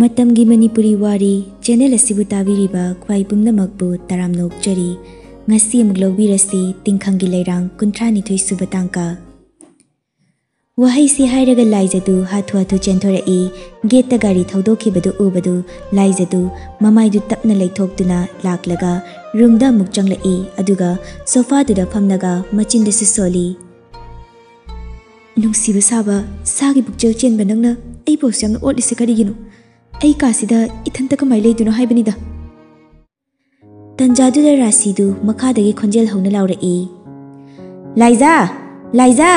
ꯃꯇꯝꯒꯤ ꯃꯅꯤꯄꯨꯔꯤ ꯋꯥꯔꯤ ꯆꯦꯅꯦꯜ ꯑꯁꯤꯕꯨ ꯇꯥꯕꯤꯔꯤꯕ ꯈ꯭ꯋꯥꯏ ꯄꯨꯝꯅꯃꯛꯄꯨ ꯇꯔꯥꯝ ꯅꯣꯛꯆꯔꯤ ꯉꯁꯤ ꯑꯃꯨꯛ ꯂꯧꯕꯤꯔꯁꯤ ꯇꯤꯡꯈꯪꯒꯤ ꯂꯩꯔꯥꯡ ꯀꯨꯟꯊ꯭ꯔꯥꯅꯤꯊꯣꯏ ꯁꯨꯕ ꯇꯥꯡꯀ ꯋꯥꯍꯩꯁꯤ ꯍꯥꯏꯔꯒ ꯂꯥꯏꯖꯗꯨ ꯍꯥꯊꯨ ꯍꯥꯊꯨ ꯆꯦꯟꯊꯣꯔꯛꯏ ꯒꯦꯠꯇ ꯒꯥꯔꯤ ꯊꯧꯗꯣꯛꯈꯤꯕꯗꯨ ꯎꯕꯗꯨ ꯂꯥꯏꯖꯗꯨ ꯃꯃꯥꯏꯗꯨ ꯇꯞꯅ ꯂꯩꯊꯣꯛꯇꯨꯅ ꯂꯥꯛꯂꯒ ꯔꯨꯝꯗ ꯑꯃꯨꯛ ꯆꯪꯂꯛꯏ ꯑꯗꯨꯒ ꯁꯣꯐꯥꯗꯨꯗ ꯐꯝꯂꯒ ꯃꯆꯤꯟꯗꯁꯨ ꯁꯣꯜꯂꯤ ꯅꯨꯡꯁꯤꯕ ꯁꯥꯕ ꯁꯥꯒꯤ ꯄꯨꯛꯆꯦꯜ ꯆꯦꯟꯕ ꯅꯪꯅ ꯑꯩꯕꯨꯁꯨ ꯌꯥꯝꯅ ꯑꯣꯠꯂꯤꯁꯦ ꯀꯔꯤꯒꯤꯅꯣ ꯑꯩ ꯀꯥꯁꯤꯗ ꯏꯊꯟꯇ ꯀꯃꯥꯏ ꯂꯩꯗꯣꯏꯅꯣ ꯍꯥꯏꯕꯅꯤꯗ ꯇꯟꯖꯥꯗꯨꯗ ꯔꯥꯁꯤꯗꯨ ꯃꯈꯥꯗꯒꯤ ꯈꯣꯟꯖꯦꯜ ꯍꯧꯅ ꯂꯥꯎꯔꯛꯏ ꯂꯥꯏꯖꯥ ꯂꯥꯏꯖꯥ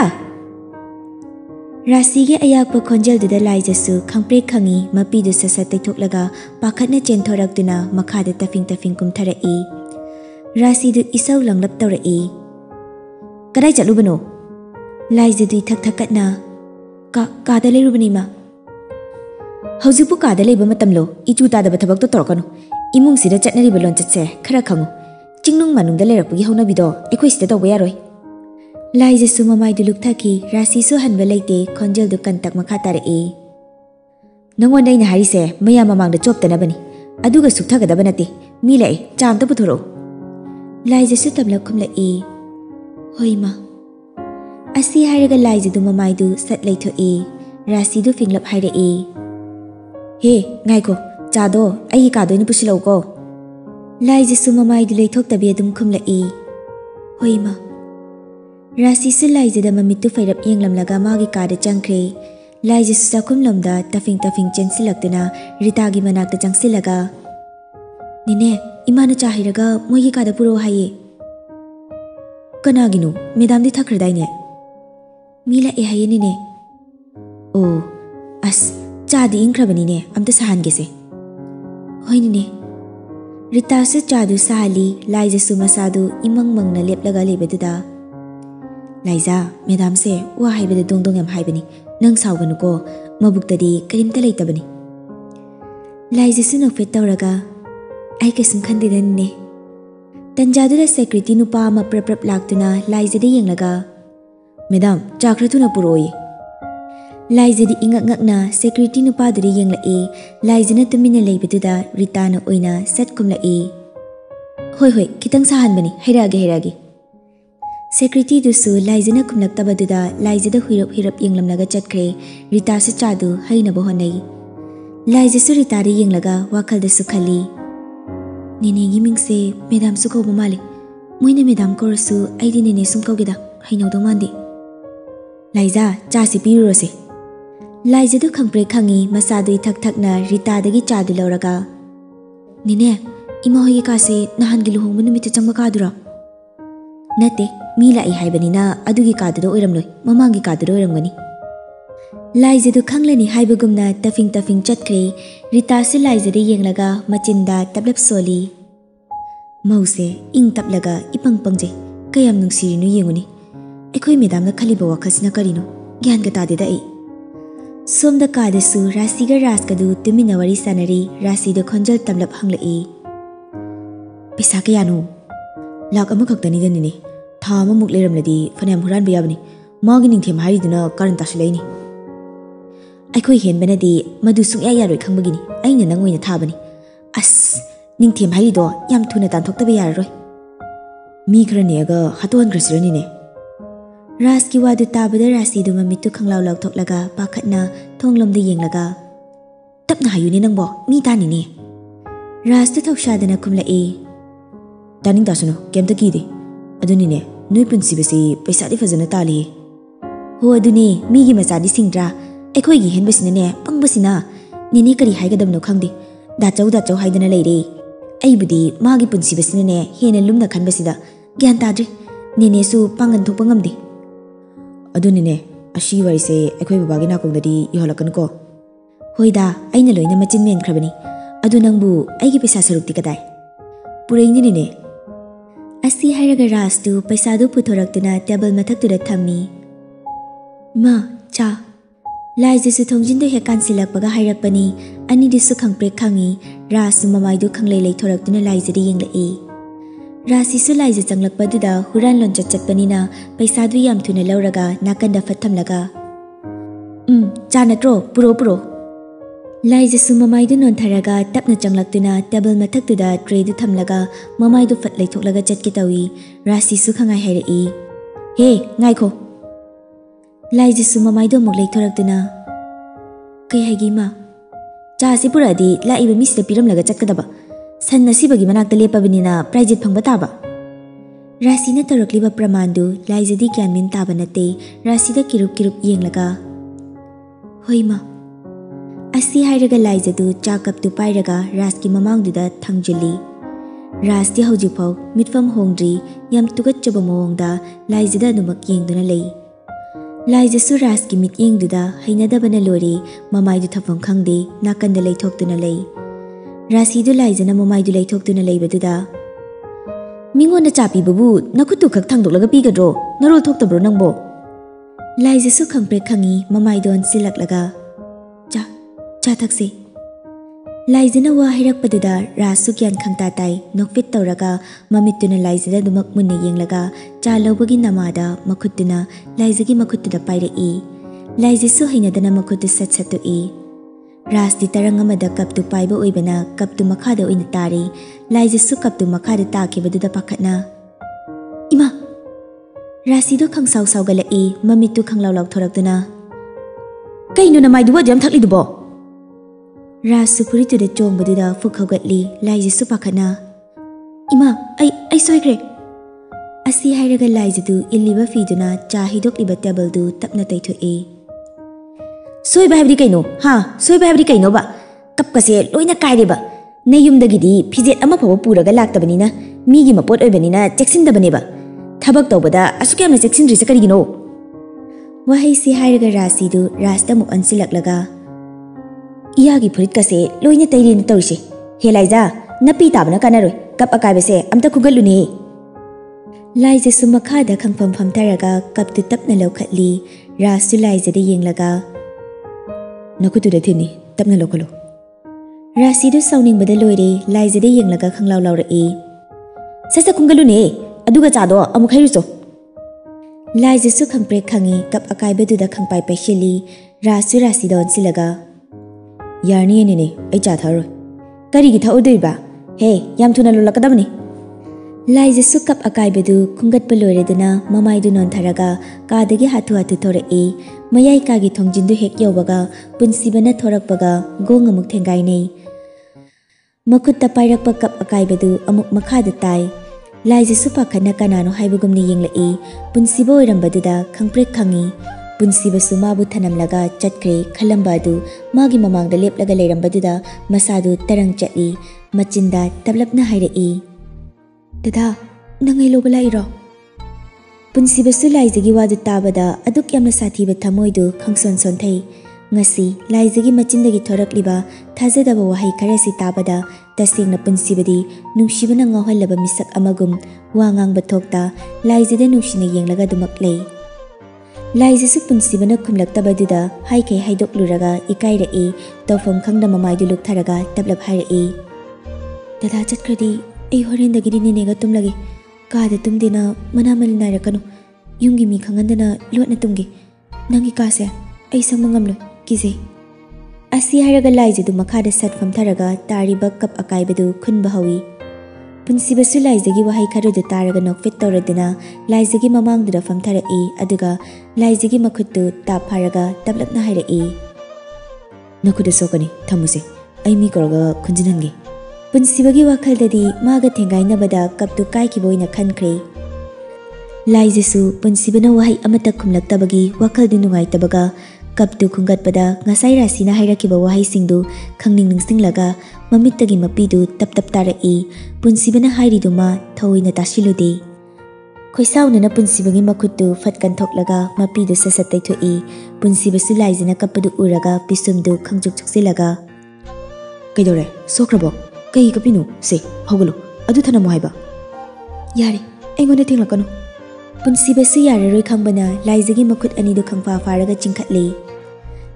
ꯔꯥꯁꯤꯒꯤ ꯑꯌꯥꯛꯄ ꯈꯣꯟꯖꯦꯜꯗꯨꯗ ꯂꯥꯏꯖꯁꯨ ꯈꯪꯄ꯭ꯔꯦꯛ ꯈꯪꯉꯤ ꯃꯄꯤꯗꯨ ꯁꯠ ꯁꯠ ꯇꯩꯊꯣꯛꯂꯒ ꯄꯥꯈꯠꯅ ꯆꯦꯟꯊꯣꯔꯛꯇꯨꯅ ꯃꯈꯥꯗ ꯇꯐꯤꯡ ꯇꯐꯤꯡ ꯀꯨꯝꯊꯔꯛꯏ ꯔꯥꯁꯤꯗꯨ ꯏꯁꯧ ꯂꯪꯂꯞ ꯇꯧꯔꯛꯏ ꯀꯗꯥꯏ ꯆꯠꯂꯨꯕꯅꯣ ꯂꯥꯏꯖꯗꯨ ꯏꯊꯛ ꯊꯛꯀꯠꯅ ꯀꯥꯗ ꯂꯩꯔꯨꯕꯅꯤ ꯏꯃꯥ ꯍꯧꯖꯤꯛꯄꯨ ꯀꯥꯗ ꯂꯩꯕ ꯃꯇꯝꯂꯣ ꯏꯆꯨ ꯇꯥꯗꯕ ꯊꯕꯛꯇꯣ ꯇꯧꯔꯛꯀꯅꯨ ꯏꯃꯨꯡꯁꯤꯗ ꯆꯠꯅꯔꯤꯕ ꯂꯣꯟꯆꯠꯁꯦ ꯈꯔ ꯈꯪꯉꯨ ꯆꯤꯡꯅꯨꯡ ꯃꯅꯨꯡꯗ ꯂꯩꯔꯛꯄꯒꯤ ꯍꯧꯅꯕꯤꯗꯣ ꯑꯩꯈꯣꯏ ꯁꯤꯗ ꯇꯧꯕ ꯌꯥꯔꯣꯏ ꯂꯥꯏꯖꯁꯨ ꯃꯃꯥꯏꯗꯨ ꯂꯨꯛꯊꯈꯤ ꯔꯥꯁꯤꯁꯨ ꯍꯟꯕ ꯂꯩꯇꯦ ꯈꯣꯟꯖꯦꯜꯗꯨ ꯀꯟꯇꯛ ꯃꯈꯥ ꯇꯥꯔꯛꯏ ꯅꯪꯉꯣꯟꯗ ꯑꯩꯅ ꯍꯥꯏꯔꯤꯁꯦ ꯃꯌꯥꯝ ꯃꯃꯥꯡꯗ ꯆꯣꯞꯇꯅꯕꯅꯤ ꯑꯗꯨꯒ ꯁꯨꯛꯊꯒꯗꯕ ꯅꯠꯇꯦ ꯃꯤ ꯂꯥꯛꯏ ꯆꯥ ꯑꯝꯇ ꯄꯨꯊꯣꯔꯛꯎ ꯂꯥꯏꯖꯁꯨ ꯇꯝꯂꯛ ꯈꯨꯝꯂꯛꯏ ꯍꯣꯏ ꯃꯥ ꯑꯁꯤ ꯍꯥꯏꯔꯒ ꯂꯥꯏꯖꯗꯨ ꯃꯃꯥꯏꯗꯨ ꯁꯠ ꯂꯩꯊꯣꯛꯏ ꯔꯥꯁꯤꯗꯨ ꯐꯤꯡꯂꯞ ꯍꯥꯏꯔꯛꯏ ꯍꯦ ꯉꯥꯏꯈꯣ ꯆꯥꯗꯣ ꯑꯩꯒꯤ ꯀꯥꯗ ꯑꯣꯏꯅ ꯄꯨꯁꯤꯜꯂꯛꯎꯀꯣ ꯂꯥꯏꯖꯁꯨ ꯃꯃꯥꯏꯗꯨ ꯂꯩꯊꯣꯛꯇꯕꯤ ꯑꯗꯨꯝ ꯈꯨꯝꯂꯛꯏ ꯍꯣꯏ ꯃꯥ ꯔꯥꯁꯤꯁꯨ ꯂꯥꯏꯖꯗ ꯃꯃꯤꯠꯇꯨ ꯐꯩꯔꯞ ꯌꯦꯡꯂꯝꯂꯒ ꯃꯥꯒꯤ ꯀꯥꯗ ꯆꯪꯈ꯭ꯔꯦ ꯂꯥꯏꯖꯁꯨ ꯆꯥꯛꯈꯨꯝꯂꯣꯝꯗ ꯇꯐꯤꯡ ꯇꯐꯤꯡ ꯆꯦꯟꯁꯤꯜꯂꯛꯇꯨꯅ ꯔꯤꯇꯥꯒꯤ ꯃꯅꯥꯛꯇ ꯆꯪꯁꯤꯜꯂꯒ ꯅꯤꯅꯦ ꯏꯃꯥꯅ ꯆꯥ ꯍꯩꯔꯒ ꯃꯣꯏꯒꯤ ꯀꯥꯗ ꯄꯨꯔꯛꯑꯣ ꯍꯥꯏꯌꯦ ꯀꯅꯥꯒꯤꯅꯣ ꯃꯦꯗꯥꯝꯗꯤ ꯊꯛꯈ꯭ꯔꯗꯥꯏꯅꯦ ꯃꯤ ꯂꯥꯛꯑꯦ ꯍꯥꯏꯌꯦ ꯅꯤꯅꯦ ꯑꯣ ꯑꯁ ꯆꯥꯗꯤ ꯏꯪꯈ꯭ꯔꯕꯅꯤꯅꯦ ꯑꯝꯇ ꯁꯥꯍꯟꯒꯦꯁꯦ ꯍꯣꯏ ꯅꯤꯅꯦ ꯔꯤꯇꯥꯁꯨ ꯆꯥꯗꯨ ꯁꯥꯍꯜꯂꯤ ꯂꯥꯏꯖꯁꯨ ꯃꯁꯥꯗꯨ ꯏꯃꯪ ꯃꯪꯅ ꯂꯦꯞꯂꯒ ꯂꯩꯕꯗꯨꯗ ꯂꯥꯏꯖꯥ ꯃꯦꯗꯥꯝꯁꯦ ꯋꯥ ꯍꯥꯏꯕꯗ ꯗꯣꯡ ꯗꯣꯡ ꯌꯥꯝ ꯍꯥꯏꯕꯅꯤ ꯅꯪ ꯁꯥꯎꯒꯅꯨꯀꯣ ꯃꯕꯨꯛꯇꯗꯤ ꯀꯔꯤꯝꯇ ꯂꯩꯇꯕꯅꯤ ꯂꯥꯏꯖꯁꯨ ꯅꯣꯛꯐꯦꯠ ꯇꯧꯔꯒ ꯑꯩ ꯀꯩꯁꯨꯝ ꯈꯟꯗꯦꯗ ꯅꯤꯅꯦ ꯇꯟꯖꯥꯗꯨꯗ ꯁꯦꯀ꯭ꯌꯨꯔꯤꯇꯤ ꯅꯨꯄꯥ ꯑꯃ ꯄ꯭ꯔꯞ ꯄ꯭ꯔꯞ ꯂꯥꯛꯇꯨꯅ ꯂꯥꯏꯖꯗ ꯌꯦꯡꯂꯒ ꯃꯦꯗꯥꯝ ꯆꯥ ꯈꯔ ꯊꯨꯅ ꯄꯨꯔꯛꯑꯣꯌꯦ ꯂꯥꯏꯖꯗꯤ ꯏꯉꯛ ꯉꯛꯅ ꯁꯦꯀ꯭ꯌꯨꯔꯤꯇꯤ ꯅꯨꯄꯥꯗꯨꯗ ꯌꯦꯡꯂꯛꯏ ꯂꯥꯏꯖꯅ ꯇꯨꯃꯤꯟꯅ ꯂꯩꯕꯗꯨꯗ ꯔꯤꯇꯥꯅ ꯑꯣꯏꯅ ꯁꯠ ꯈꯨꯝꯂꯛꯏ ꯍꯣꯏ ꯍꯣꯏ ꯈꯤꯇꯪ ꯁꯥꯍꯟꯕꯅꯤ ꯍꯩꯔꯛꯑꯒꯦ ꯍꯩꯔꯛꯑꯒꯦ ꯁꯦꯀ꯭ꯌꯨꯔꯤꯇꯤꯗꯨꯁꯨ ꯂꯥꯏꯖꯅ ꯈꯨꯝꯂꯛꯇꯕꯗꯨꯗ ꯂꯥꯏꯖꯗ ꯍꯨꯏꯔꯞ ꯍꯨꯏꯔꯞ ꯌꯦꯡꯂꯝꯂꯒ ꯆꯠꯈ꯭ꯔꯦ ꯔꯤꯇꯥꯁꯨ ꯆꯥꯗꯨ ꯍꯩꯅꯕ ꯍꯣꯠꯅꯩ ꯂꯥꯏꯖꯁꯨ ꯔꯤꯇꯥꯗ ꯌꯦꯡꯂꯒ ꯋꯥꯈꯜꯗꯁꯨ ꯈꯜꯂꯤ ꯅꯦꯅꯦꯒꯤ ꯃꯤꯡꯁꯦ ꯃꯦꯗꯥꯝꯁꯨ ꯀꯧꯕ ꯃꯥꯜꯂꯤ ꯃꯣꯏꯅ ꯃꯦꯗꯥꯝ ꯀꯧꯔꯁꯨ ꯑꯩꯗꯤ ꯅꯦꯅꯦ ꯁꯨꯝ ꯀꯧꯒꯦꯗ ꯍꯩꯅꯧꯗꯧ ꯃꯥꯟꯗꯦ ꯂꯥꯏꯖꯥ ꯆꯥꯁꯤ ꯄꯤꯔꯨꯔꯁꯦ ꯂꯥꯏꯖꯗꯨ ꯈꯪꯄ꯭ꯔꯦꯛ ꯈꯪꯉꯤ ꯃꯆꯥꯗꯨ ꯏꯊꯛ ꯊꯛꯅ ꯔꯤꯇꯥꯗꯒꯤ ꯆꯥꯗꯨ ꯂꯧꯔꯒ ꯅꯦꯅꯦ ꯏꯃꯥ ꯍꯣꯏꯒꯤ ꯀꯥꯁꯦ ꯅꯍꯥꯟꯒꯤ ꯂꯨꯍꯣꯡꯕ ꯅꯨꯃꯤꯠꯇ ꯆꯪꯕ ꯀꯥꯗꯨꯔꯣ ꯅꯠꯇꯦ ꯃꯤ ꯂꯥꯛꯏ ꯍꯥꯏꯕꯅꯤꯅ ꯑꯗꯨꯒꯤ ꯀꯥꯗꯨꯗ ꯑꯣꯏꯔꯝꯂꯣꯏ ꯃꯃꯥꯡꯒꯤ ꯀꯥꯗꯨꯗ ꯑꯣꯏꯔꯝꯒꯅꯤ ꯂꯥꯏꯖꯗꯨ ꯈꯪꯂꯅꯤ ꯍꯥꯏꯕꯒꯨꯝꯅ ꯇꯐꯤꯡ ꯇꯐꯤꯡ ꯆꯠꯈ꯭ꯔꯦ ꯔꯤꯇꯥꯁꯨ ꯂꯥꯏꯖꯗ ꯌꯦꯡꯂꯒ ꯃꯆꯤꯟꯗ ꯇꯞꯂꯞ ꯁꯣꯜꯂꯤ ꯃꯧꯁꯦ ꯏꯪ ꯇꯞꯂꯒ ꯏꯄꯪ ꯄꯪꯖꯩ ꯀꯌꯥꯝ ꯅꯨꯡꯁꯤꯔꯤꯅꯣ ꯌꯦꯡꯉꯨꯅꯤ ꯑꯩꯈꯣꯏ ꯃꯦꯗꯥꯝꯅ ꯈꯜꯂꯤꯕ ꯋꯥꯈꯜꯁꯤꯅ ꯀꯔꯤꯅꯣ ꯒ꯭ꯌꯥꯟꯒ ꯇꯥꯗꯦꯗ ꯑꯩ ꯁꯣꯝꯗ ꯀꯥꯗꯁꯨ ꯔꯥꯁꯤꯒ ꯔꯥꯖꯀꯗꯨ ꯇꯨꯃꯤꯟꯅ ꯋꯥꯔꯤ ꯁꯥꯟꯅꯔꯤ ꯔꯥꯁꯤꯗ ꯈꯣꯟꯖꯦꯜ ꯇꯝꯂꯞ ꯍꯪꯂꯛꯏ ꯄꯩꯁꯥ ꯀꯌꯥꯅꯣ ꯂꯥꯛ ꯑꯃꯈꯛꯇꯅꯤꯗꯅꯤꯅꯦ ꯊꯥ ꯑꯃꯃꯨꯛ ꯂꯩꯔꯝꯂꯗꯤ ꯐꯅꯌꯥꯝ ꯍꯨꯔꯥꯟꯕ ꯌꯥꯕꯅꯤ ꯃꯥꯒꯤ ꯅꯤꯡꯊꯦꯝ ꯍꯥꯏꯔꯤꯗꯨꯅ ꯀꯔꯟ ꯇꯥꯁꯤꯜꯂꯛꯏꯅꯤ ꯑꯩꯈꯣꯏ ꯍꯦꯟꯕꯅꯗꯤ ꯃꯗꯨ ꯁꯨꯡꯌꯥ ꯌꯥꯔꯣꯏ ꯈꯪꯕꯒꯤꯅꯤ ꯑꯩꯅ ꯅꯪ ꯑꯣꯏꯅ ꯊꯥꯕꯅꯤ ꯑꯁ ꯅꯤꯡꯊꯦꯝ ꯍꯥꯏꯔꯤꯗꯣ ꯌꯥꯝ ꯊꯨꯅ ꯇꯥꯟꯊꯣꯛꯇꯕ ꯌꯥꯔꯔꯣꯏ ꯃꯤ ꯈꯔ ꯅꯦꯛꯑꯒ ꯍꯥꯠꯇꯣꯛꯍꯟꯈ꯭ꯔꯁꯤꯔꯅꯤꯅꯦ ꯔꯥꯖꯀꯤ ꯋꯥꯗꯨ ꯇꯥꯕꯗ ꯔꯥꯁꯤꯗꯨ ꯃꯃꯤꯠꯇꯨ ꯈꯪꯂꯥꯎ ꯂꯥꯎꯊꯣꯛꯂꯒ ꯄꯥꯈꯠꯅ ꯊꯣꯡꯂꯣꯝꯗ ꯌꯦꯡꯂꯒ ꯇꯞꯅ ꯍꯥꯏꯌꯨꯅꯦ ꯅꯪꯕꯣ ꯃꯤ ꯇꯥꯅꯤꯅꯦ ꯔꯥꯖꯇꯨ ꯊꯧꯁꯥꯗꯅ ꯈꯨꯝꯂꯛꯏ ꯇꯥꯅꯤꯡ ꯇꯥꯁꯅꯨ ꯀꯩꯝꯇ ꯀꯤꯗꯦ ꯑꯗꯨꯅꯤꯅꯦ ꯅꯣꯏ ꯄꯨꯟꯁꯤꯕꯁꯤ ꯄꯩꯁꯥꯗꯤ ꯐꯖꯅ ꯇꯥꯜꯂꯤ ꯍꯣ ꯑꯗꯨꯅꯦ ꯃꯤꯒꯤ ꯃꯆꯥꯗꯤ ꯁꯤꯡꯗ꯭ꯔꯥ ꯑꯩꯈꯣꯏꯒꯤ ꯍꯦꯟꯕꯁꯤꯅꯅꯦ ꯄꯪꯕꯁꯤꯅ ꯅꯦꯅꯦ ꯀꯔꯤ ꯍꯥꯏꯒꯗꯕꯅꯣ ꯈꯪꯗꯦ ꯗꯥꯆꯧ ꯗꯥꯆꯧ ꯍꯥꯏꯗꯅ ꯂꯩꯔꯦ ꯑꯩꯕꯨꯗꯤ ꯃꯥꯒꯤ ꯄꯨꯟꯁꯤꯕꯁꯤꯅꯅꯦ ꯍꯦꯟꯅ ꯂꯨꯝꯅ ꯈꯟꯕꯁꯤꯗ ꯒ꯭ꯌꯥꯟ ꯇꯥꯗ꯭ꯔꯤ ꯅꯦꯅꯦꯁꯨ ꯄꯥꯡꯒꯟ ꯊꯣꯛꯄ ꯉꯝꯗꯦ ꯑꯗꯨꯅꯤꯅꯦ ꯑꯁꯤ ꯋꯥꯔꯤꯁꯦ ꯑꯩꯈꯣꯏ ꯕꯕꯥꯒꯤ ꯅꯥꯀꯣꯡꯗꯗꯤ ꯌꯧꯍꯜꯂꯛꯀꯅꯨꯀꯣ ꯍꯣꯏꯗ ꯑꯩꯅ ꯂꯣꯏꯅ ꯃꯆꯤꯟ ꯃꯦꯟꯈ꯭ꯔꯕꯅꯤ ꯑꯗꯨ ꯅꯪꯕꯨ ꯑꯩꯒꯤ ꯄꯩꯁꯥ ꯁꯔꯨꯛꯇꯤ ꯀꯗꯥꯏ ꯄꯨꯔꯛꯏꯅꯤꯅꯦ ꯑꯁꯤ ꯍꯥꯏꯔꯒ ꯔꯥꯖꯇꯨ ꯄꯩꯁꯥꯗꯨ ꯄꯨꯊꯣꯔꯛꯇꯨꯅ ꯇꯦꯕꯜ ꯃꯊꯛꯇꯨꯗ ꯊꯝꯃꯤ ꯃꯥ ꯆꯥ ꯂꯥꯏꯖꯁꯨ ꯊꯣꯡꯖꯤꯟꯗꯨ ꯍꯦꯛ ꯀꯥꯟꯁꯤꯜꯂꯛꯄꯒ ꯍꯥꯏꯔꯛꯄꯅꯤ ꯑꯅꯤꯗꯨꯁꯨ ꯈꯪꯄ꯭ꯔꯦꯛ ꯈꯪꯉꯤ ꯔꯥꯖꯁꯨ ꯃꯃꯥꯏꯗꯨ ꯈꯪꯂꯩ ꯂꯩꯊꯣꯔꯛꯇꯨꯅ ꯂꯥꯏꯖꯗ ꯌꯦꯡꯂꯛꯏ ꯔꯥꯁꯤꯁꯨ ꯂꯥꯏꯖ ꯆꯪꯂꯛꯄꯗꯨꯗ ꯍꯨꯔꯥꯟ ꯂꯣꯟꯆꯠ ꯆꯠꯄꯅꯤꯅ ꯄꯩꯁꯥꯗꯨ ꯌꯥꯝ ꯊꯨꯅ ꯂꯧꯔꯒ ꯅꯥꯀꯟꯗ ꯐꯠ ꯊꯝꯂꯒ ꯎꯝ ꯆꯥ ꯅꯠꯇ꯭ꯔꯣ ꯄꯨꯔꯛꯑꯣ ꯄꯨꯔꯛꯑꯣ ꯂꯥꯏꯖꯁꯨ ꯃꯃꯥꯏꯗꯨ ꯅꯣꯟꯊꯔꯒ ꯇꯞꯅ ꯆꯪꯂꯛꯇꯨꯅ ꯇꯦꯕꯜ ꯃꯊꯛꯇꯨꯗ ꯇ꯭ꯔꯦꯗꯨ ꯊꯝꯂꯒ ꯃꯃꯥꯏꯗꯨ ꯐꯠ ꯂꯩꯊꯣꯛꯂꯒ ꯆꯠꯀꯦ ꯇꯧꯏ ꯔꯥꯁꯤꯁꯨ ꯈꯪꯉꯥꯏ ꯍꯥꯏꯔꯛꯏ ꯍꯦ ꯉꯥꯏꯈꯣ ꯂꯥꯏꯖꯁꯨ ꯃꯃꯥꯏꯗꯨ ꯑꯃꯨꯛ ꯂꯩꯊꯣꯔꯛꯇꯨꯅ ꯀꯩ ꯍꯥꯏꯒꯦ ꯏꯃꯥ ꯆꯥꯁꯤ ꯄꯨꯔꯛꯑꯗꯤ ꯂꯥꯛꯏꯕ ꯃꯤꯁꯤꯗ ꯄꯤꯔꯝꯂꯒ ꯆꯠꯀꯗꯕ ꯁꯟ ꯑꯁꯤꯕꯒꯤ ꯃꯅꯥꯛꯇ ꯂꯦꯞꯄꯕꯅꯤꯅ ꯄ꯭ꯔꯥꯏꯖꯦꯠ ꯐꯪꯕ ꯇꯥꯕ ꯔꯥꯁꯤꯅ ꯇꯧꯔꯛꯂꯤꯕ ꯄ꯭ꯔꯃꯥꯟꯗꯨ ꯂꯥꯏꯖꯗꯤ ꯒ꯭ꯌꯥꯟ ꯃꯦꯟ ꯇꯥꯕ ꯅꯠꯇꯦ ꯔꯥꯁꯤꯗ ꯀꯤꯔꯨꯞ ꯀꯤꯔꯨꯞ ꯌꯦꯡꯂꯒ ꯍꯣꯏ ꯏꯃꯥ ꯑꯁꯤ ꯍꯥꯏꯔꯒ ꯂꯥꯏꯖꯗꯨ ꯆꯥ ꯀꯞꯇꯨ ꯄꯥꯏꯔꯒ ꯔꯥꯖꯀꯤ ꯃꯃꯥꯡꯗꯨꯗ ꯊꯥꯡꯖꯤꯜꯂꯤ ꯔꯥꯖꯗꯤ ꯍꯧꯖꯤꯛꯐꯥꯎ ꯃꯤꯠꯐꯝ ꯍꯣꯡꯗ꯭ꯔꯤ ꯌꯥꯝ ꯇꯨꯀꯠꯆꯕ ꯃꯑꯣꯡꯗ ꯂꯥꯏꯖꯗ ꯑꯗꯨꯃꯛ ꯌꯦꯡꯗꯨꯅ ꯂꯩ ꯂꯥꯏꯖꯁꯨ ꯔꯥꯖꯀꯤ ꯃꯤꯠꯌꯦꯡꯗꯨꯗ ꯍꯩꯅꯗꯕꯅ ꯂꯣꯏꯔꯦ ꯃꯃꯥꯏꯗꯨ ꯊꯝꯐꯝ ꯈꯪꯗꯦ ꯅꯥꯀꯟꯗ ꯂꯩꯊꯣꯛꯇꯨꯅ ꯂꯩ ꯔꯥꯁꯤꯗꯨ ꯂꯥꯏꯖꯅ ꯃꯃꯥꯏꯗꯨ ꯂꯩꯊꯣꯛꯇꯨꯅ ꯂꯩꯕꯗꯨꯗ ꯃꯤꯉꯣꯟꯗ ꯆꯥ ꯄꯤꯕꯕꯨ ꯅꯈꯨꯠꯇꯨ ꯈꯛ ꯊꯥꯡꯗꯣꯛꯂꯒ ꯄꯤꯒꯗ꯭ꯔꯣ ꯅꯔꯣꯜ ꯊꯣꯛꯇꯕ꯭ꯔꯣ ꯅꯪꯕꯣ ꯂꯥꯏꯖꯁꯨ ꯈꯪꯄ꯭ꯔꯦꯛ ꯈꯪꯉꯤ ꯃꯃꯥꯏꯗꯣ ꯑꯣꯟꯁꯤꯜꯂꯛꯂꯒ ꯆꯥ ꯊꯛꯁꯤ ꯂꯥꯏꯖꯅ ꯋꯥ ꯍꯥꯏꯔꯛꯄꯗꯨꯗ ꯔꯥꯖꯁꯨ ꯒ꯭ꯌꯥꯟ ꯈꯪꯇꯥ ꯇꯥꯏ ꯅꯣꯛꯐꯤꯠ ꯇꯧꯔꯒ ꯃꯃꯤꯠꯇꯨꯅ ꯂꯥꯏꯖꯗ ꯑꯗꯨꯃꯛ ꯃꯨꯟꯅ ꯌꯦꯡꯂꯒ ꯆꯥ ꯂꯧꯕꯒꯤ ꯅꯃꯥꯗ ꯃꯈꯨꯠꯇꯨꯅ ꯂꯥꯏꯖꯒꯤ ꯃꯈꯨꯠꯇꯨꯗ ꯄꯥꯏꯔꯛꯏ ꯂꯥꯏꯖꯁꯨ ꯍꯩꯅꯗꯅ ꯃꯈꯨꯠꯇꯨ ꯁꯠ ꯁꯠꯇꯣꯛꯏ ꯔꯥꯖꯗꯤ ꯇꯔꯪ ꯑꯃꯗ ꯀꯞꯇꯨ ꯄꯥꯏꯕ ꯑꯣꯏꯕꯅ ꯀꯞꯇꯨ ꯃꯈꯥꯗ ꯑꯣꯏꯅ ꯇꯥꯔꯤ ꯂꯥꯏꯖꯁꯨ ꯀꯞꯇꯨ ꯃꯈꯥꯗ ꯇꯥꯈꯤꯕꯗꯨꯗ ꯄꯥꯈꯠꯅ ꯏꯃꯥ ꯔꯥꯁꯤꯗꯣ ꯈꯪꯁꯥꯎ ꯁꯥꯎꯒꯠꯂꯛꯏ ꯃꯃꯤꯠꯇꯨ ꯈꯪꯂꯥꯎ ꯂꯥꯎꯊꯣꯔꯛꯇꯨꯅ ꯀꯩꯅꯣ ꯅꯃꯥꯏꯗꯨꯕꯨ ꯑꯗꯨ ꯌꯥꯝ ꯊꯛꯂꯤꯗꯨꯕꯣ ꯔꯥꯖꯁꯨ ꯐꯨꯔꯤꯠꯇꯨꯗ ꯆꯣꯡꯕꯗꯨꯗ ꯐꯨꯛ ꯍꯧꯒꯠꯂꯤ ꯂꯥꯏꯖꯁꯨ ꯄꯥꯈꯠꯅ ꯏꯃꯥ ꯑꯩ ꯑꯩ ꯁꯣꯏꯈ꯭ꯔꯦ ꯑꯁꯤ ꯍꯥꯏꯔꯒ ꯂꯥꯏꯖꯗꯨ ꯏꯜꯂꯤꯕ ꯐꯤꯗꯨꯅ ꯆꯥ ꯍꯩꯗꯣꯛꯂꯤꯕ ꯇꯦꯕꯜꯗꯨ ꯇꯞꯅ ꯇꯩꯊꯣꯛꯏ ꯁꯣꯏꯕ ꯍꯥꯏꯕꯗꯤ ꯀꯩꯅꯣ ꯍꯥ ꯁꯣꯏꯕ ꯍꯥꯏꯕꯗꯤ ꯀꯩꯅꯣꯕ ꯀꯞꯀꯁꯦ ꯂꯣꯏꯅ ꯀꯥꯏꯔꯦꯕ ꯅꯌꯨꯝꯗꯒꯤꯗꯤ ꯐꯤꯖꯦꯠ ꯑꯃ ꯐꯥꯎꯕ ꯄꯨꯔꯒ ꯂꯥꯛꯇꯕꯅꯤꯅ ꯃꯤꯒꯤ ꯃꯄꯣꯠ ꯑꯣꯏꯕꯅꯤꯅ ꯆꯦꯛꯁꯤꯟꯗꯕꯅꯦꯕ ꯊꯕꯛ ꯇꯧꯕꯗ ꯑꯁꯨꯛ ꯌꯥꯝꯅ ꯆꯦꯛꯁꯤꯟꯗ꯭ꯔꯤꯁꯦ ꯀꯔꯤꯒꯤꯅꯣ ꯋꯥꯍꯩꯁꯤ ꯍꯥꯏꯔꯒ ꯔꯥꯁꯤꯗꯨ ꯔꯥꯖꯇ ꯑꯃꯨꯛ ꯑꯟꯁꯤꯜꯂꯛꯂꯒ ꯏꯌꯥꯒꯤ ꯐꯨꯔꯤꯠꯀꯁꯦ ꯂꯣꯏꯅ ꯇꯩꯔꯦꯅ ꯇꯧꯔꯤꯁꯦ ꯍꯦ ꯂꯥꯏꯖꯥ ꯅꯄꯤ ꯇꯥꯕꯅ ꯀꯥꯟꯅꯔꯣꯏ ꯀꯞ ꯑꯀꯥꯏꯕꯁꯦ ꯑꯝꯇ ꯈꯨꯒꯠꯂꯨꯅꯦ ꯂꯥꯏꯖꯁꯨ ꯃꯈꯥꯗ ꯈꯪꯐꯝ ꯐꯝꯊꯔꯒ ꯀꯞꯇꯨ ꯇꯞꯅ ꯂꯧꯈꯠꯂꯤ ꯔꯥꯖꯁꯨ ꯂꯥꯏꯖꯗ ꯌꯦꯡꯂꯒ ꯅꯈꯨꯠꯇꯨꯗ ꯊꯤꯟꯅꯤ ꯇꯞꯅ ꯂꯧꯈꯠꯂꯨ ꯔꯥꯁꯤꯗꯨ ꯁꯥꯎꯅꯤꯡꯕꯗ ꯂꯣꯏꯔꯦ ꯂꯥꯏꯖꯗ ꯌꯦꯡꯂꯒ ꯈꯪꯂꯥꯎ ꯂꯥꯎꯔꯛꯏ ꯁꯠ ꯁꯠ ꯈꯨꯡꯒꯠꯂꯨꯅꯦ ꯑꯗꯨꯒ ꯆꯥꯗꯣ ꯑꯃꯨꯛ ꯍꯩꯔꯨꯆꯣ ꯂꯥꯏꯖꯁꯨ ꯈꯪꯄ꯭ꯔꯦꯛ ꯈꯪꯉꯤ ꯀꯞ ꯑꯀꯥꯏꯕꯗꯨꯗ ꯈꯪꯄꯥꯏ ꯄꯥꯏꯁꯤꯜꯂꯤ ꯔꯥꯁꯁꯨ ꯔꯥꯁꯤꯗ ꯑꯣꯟꯁꯤꯜꯂꯒ ꯌꯥꯔꯅꯤꯌꯦꯅꯦꯅꯦ ꯑꯩ ꯆꯥ ꯊꯛꯑꯔꯣꯏ ꯀꯔꯤꯒꯤ ꯊꯛꯎꯗꯣꯏꯕ ꯍꯦ ꯌꯥꯝ ꯊꯨꯅ ꯂꯣꯜꯂꯛꯀꯗꯕꯅꯤ ꯂꯥꯏꯖꯁꯨ ꯀꯞ ꯑꯀꯥꯏꯕꯗꯨ ꯈꯨꯡꯒꯠꯄ ꯂꯣꯏꯔꯗꯨꯅ ꯃꯃꯥꯏꯗꯨ ꯅꯣꯟꯊꯔꯒ ꯀꯥꯗꯒꯤ ꯍꯥꯊꯨ ꯍꯥꯊꯨ ꯊꯣꯔꯛꯏ ꯃꯌꯥꯏ ꯀꯥꯒꯤ ꯊꯣꯡꯖꯤꯟꯗꯨ ꯍꯦꯛ ꯌꯧꯕꯒ ꯄꯨꯟꯁꯤꯕꯅ ꯊꯣꯔꯛꯄꯒ ꯒꯣꯡ ꯑꯃꯨꯛ ꯊꯦꯡꯒꯥꯏꯅꯩ ꯃꯈꯨꯠꯇ ꯄꯥꯏꯔꯛꯄ ꯀꯞ ꯑꯀꯥꯏꯕꯗꯨ ꯑꯃꯨꯛ ꯃꯈꯥꯗ ꯇꯥꯏ ꯂꯥꯏꯖꯁꯨ ꯄꯥꯈꯠꯅ ꯀꯅꯥꯅꯣ ꯍꯥꯏꯕꯒꯨꯝꯅ ꯌꯦꯡꯂꯛꯏ ꯄꯨꯟꯁꯤꯕ ꯑꯣꯏꯔꯝꯕꯗꯨꯗ ꯈꯪꯄ꯭ꯔꯦꯛ ꯈꯪꯉꯤ ꯄꯨꯟꯁꯤꯕꯁꯨ ꯃꯥꯕꯨ ꯊꯅꯝꯂꯒ ꯆꯠꯈ꯭ꯔꯦ ꯈꯜꯂꯝꯕ ꯑꯗꯨ ꯃꯥꯒꯤ ꯃꯃꯥꯡꯗ ꯂꯦꯞꯂꯒ ꯂꯩꯔꯝꯕꯗꯨꯗ ꯃꯁꯥꯗꯨ ꯇꯔꯪ ꯆꯠꯂꯤ ꯃꯆꯤꯟꯗ ꯇꯞꯂꯞꯅ ꯍꯥꯏꯔꯛꯏ ꯗꯗꯥ ꯅꯪ ꯑꯩ ꯂꯧꯕ ꯂꯥꯛꯏꯔꯣ ꯄꯨꯟꯁꯤꯕꯁꯨ ꯂꯥꯏꯖꯒꯤ ꯋꯥꯗꯨ ꯇꯥꯕꯗ ꯑꯗꯨꯛ ꯌꯥꯝꯅ ꯁꯥꯊꯤꯕ ꯊꯃꯣꯏꯗꯨ ꯈꯪꯁꯣꯟ ꯁꯣꯟꯊꯩ ꯉꯁꯤ ꯂꯥꯏꯖꯒꯤ ꯃꯆꯤꯟꯗꯒꯤ ꯊꯣꯔꯛꯂꯤꯕ ꯊꯥꯖꯗꯕ ꯋꯥꯍꯩ ꯈꯔꯁꯤ ꯇꯥꯕꯗ ꯇꯁꯦꯡꯅ ꯄꯨꯟꯁꯤꯕꯗꯤ ꯅꯨꯡꯁꯤꯕꯅ ꯉꯥꯎꯍꯜꯂꯕ ꯃꯤꯁꯛ ꯑꯃꯒꯨꯝ ꯋꯥ ꯉꯥꯡꯕ ꯊꯣꯛꯇ ꯂꯥꯏꯖꯗ ꯅꯨꯡꯁꯤꯅ ꯌꯦꯡꯂꯒ ꯑꯗꯨꯃꯛ ꯂꯩ ꯂꯥꯏꯖꯁꯨ ꯄꯨꯟꯁꯤꯕꯅ ꯈꯨꯝꯂꯛꯇꯕꯗꯨꯗ ꯍꯥꯏꯈꯩ ꯍꯥꯏꯗꯣꯛꯂꯨꯔꯒ ꯏꯀꯥꯏꯔꯛꯏ ꯇꯧꯐꯝ ꯈꯪꯗ ꯃꯃꯥꯏꯗꯨ ꯂꯨꯛꯊꯔꯒ ꯇꯞꯂꯞ ꯍꯥꯏꯔꯛꯏ ꯗꯗꯥ ꯆꯠꯈ꯭ꯔꯗꯤ ꯑꯩ ꯍꯣꯔꯦꯟꯗꯒꯤꯗꯤ ꯅꯦꯅꯦꯒ ꯇꯨꯝꯂꯒꯦ ಕಾದ ತುಂಬಿನ ಮನ ಮಲಿ ನಾಯಿರಕನು ಯುಂಗಿ ಮಿ ಖಂಗಂದನ ಲೋಟ್ನ ತುಂಗಿ ನಂಗೆ ಕಾಸೆ ಐ ಸಂಬಂಗಮ್ಲು ಕಿಸೆ ಅಸಿ ಹಾರಗ ಲೈಜದು ಮಖಾದ ಸಟ್ ಫಮ್ಥರಗ ತಾರಿಬ ಕಪ್ ಅಕಾಯ್ಬದು ಖುನ್ಬ ಹವಿ ಪುನ್ಸಿಬಸು ಲೈಜಗಿ ವಹೈ ಖರುದು ತಾರಗ ನೊಕ್ಫಿತ್ ತೌರದನ ಲೈಜಗಿ ಮಮಾಂಗದ ಫಮ್ಥರಇ ಅದುಗ ಲೈಜಗಿ ಮಖುತ್ತು ತಾಪ್ ಹಾರಗ ತಬ್ಲಪ್ನ ಹಾರಇ ನಖುದ ಸೋಕನಿ ಥಮುಸೆ ಐ ಮಿ ಕೊರಗ ಖುಂಜಿನಂಗೆ ꯄꯨꯟꯁꯤꯕꯒꯤ ꯋꯥꯈꯜꯗꯗꯤ ꯃꯥꯒ ꯊꯦꯡꯒꯥꯏꯅꯕꯗ ꯀꯞꯇꯨ ꯀꯥꯏꯈꯤꯕ ꯑꯣꯏꯅ ꯈꯟꯈ꯭ꯔꯦ ꯂꯥꯏꯖꯁꯨ ꯄꯨꯟꯁꯤꯕꯅ ꯋꯥꯍꯩ ꯑꯃꯠꯇ ꯈꯨꯝꯂꯛꯇꯕꯒꯤ ꯋꯥꯈꯜꯗꯨ ꯅꯨꯡꯉꯥꯏꯇꯕꯒ ꯀꯞꯇꯨ ꯈꯨꯡꯒꯠꯄꯗ ꯉꯁꯥꯏ ꯔꯥꯁꯤꯅ ꯍꯥꯏꯔꯛꯈꯤꯕ ꯋꯥꯍꯩꯁꯤꯡꯗꯨ ꯈꯪꯅꯤꯡ ꯅꯤꯡꯁꯤꯡꯂꯒ ꯃꯃꯤꯠꯇꯒꯤ ꯃꯄꯤꯗꯨ ꯇꯞ ꯇꯞ ꯇꯥꯔꯛꯏ ꯄꯨꯟꯁꯤꯕꯅ ꯍꯥꯏꯔꯤꯗꯨꯃ ꯊꯑꯣꯏꯅ ꯇꯥꯁꯤꯜꯂꯨꯗꯦ ꯈꯣꯏꯁꯥꯎꯅꯅ ꯄꯨꯟꯁꯤꯕꯒꯤ ꯃꯈꯨꯠꯇꯨ ꯐꯠ ꯀꯟꯊꯣꯛꯂꯒ ꯃꯄꯤꯗꯨ ꯁꯠ ꯁꯠ ꯇꯩꯊꯣꯛꯏ ꯄꯨꯟꯁꯤꯕꯁꯨ ꯂꯥꯏꯖꯅ ꯀꯞꯄꯗꯨ ꯎꯔꯒ ꯄꯤꯁꯨꯝꯗꯨ ꯈꯪꯖꯨꯛ ꯆꯨꯛꯁꯤꯜꯂꯒ ꯀꯩꯗꯧꯔꯦ ꯁꯣꯛꯈ꯭ꯔꯕꯣ ಕೈ ಕಪಿನು ಸೆ ಹೋಗಲು ಅದು ತನ ಮೊಹಾಯ್ಬ ಯಾರೆ ಎಂಗೊಂದು ತಿಂಗಳಕನು ಪುನ್ಸಿಬಸು ಯಾರರೊಯ್ ಖಂಬನ ಲೈಜಗೆ ಮಕುತ್ ಅನಿದು ಖಂಫಾ ಫಾರಗ ಚಿಂಖತ್ಲಿ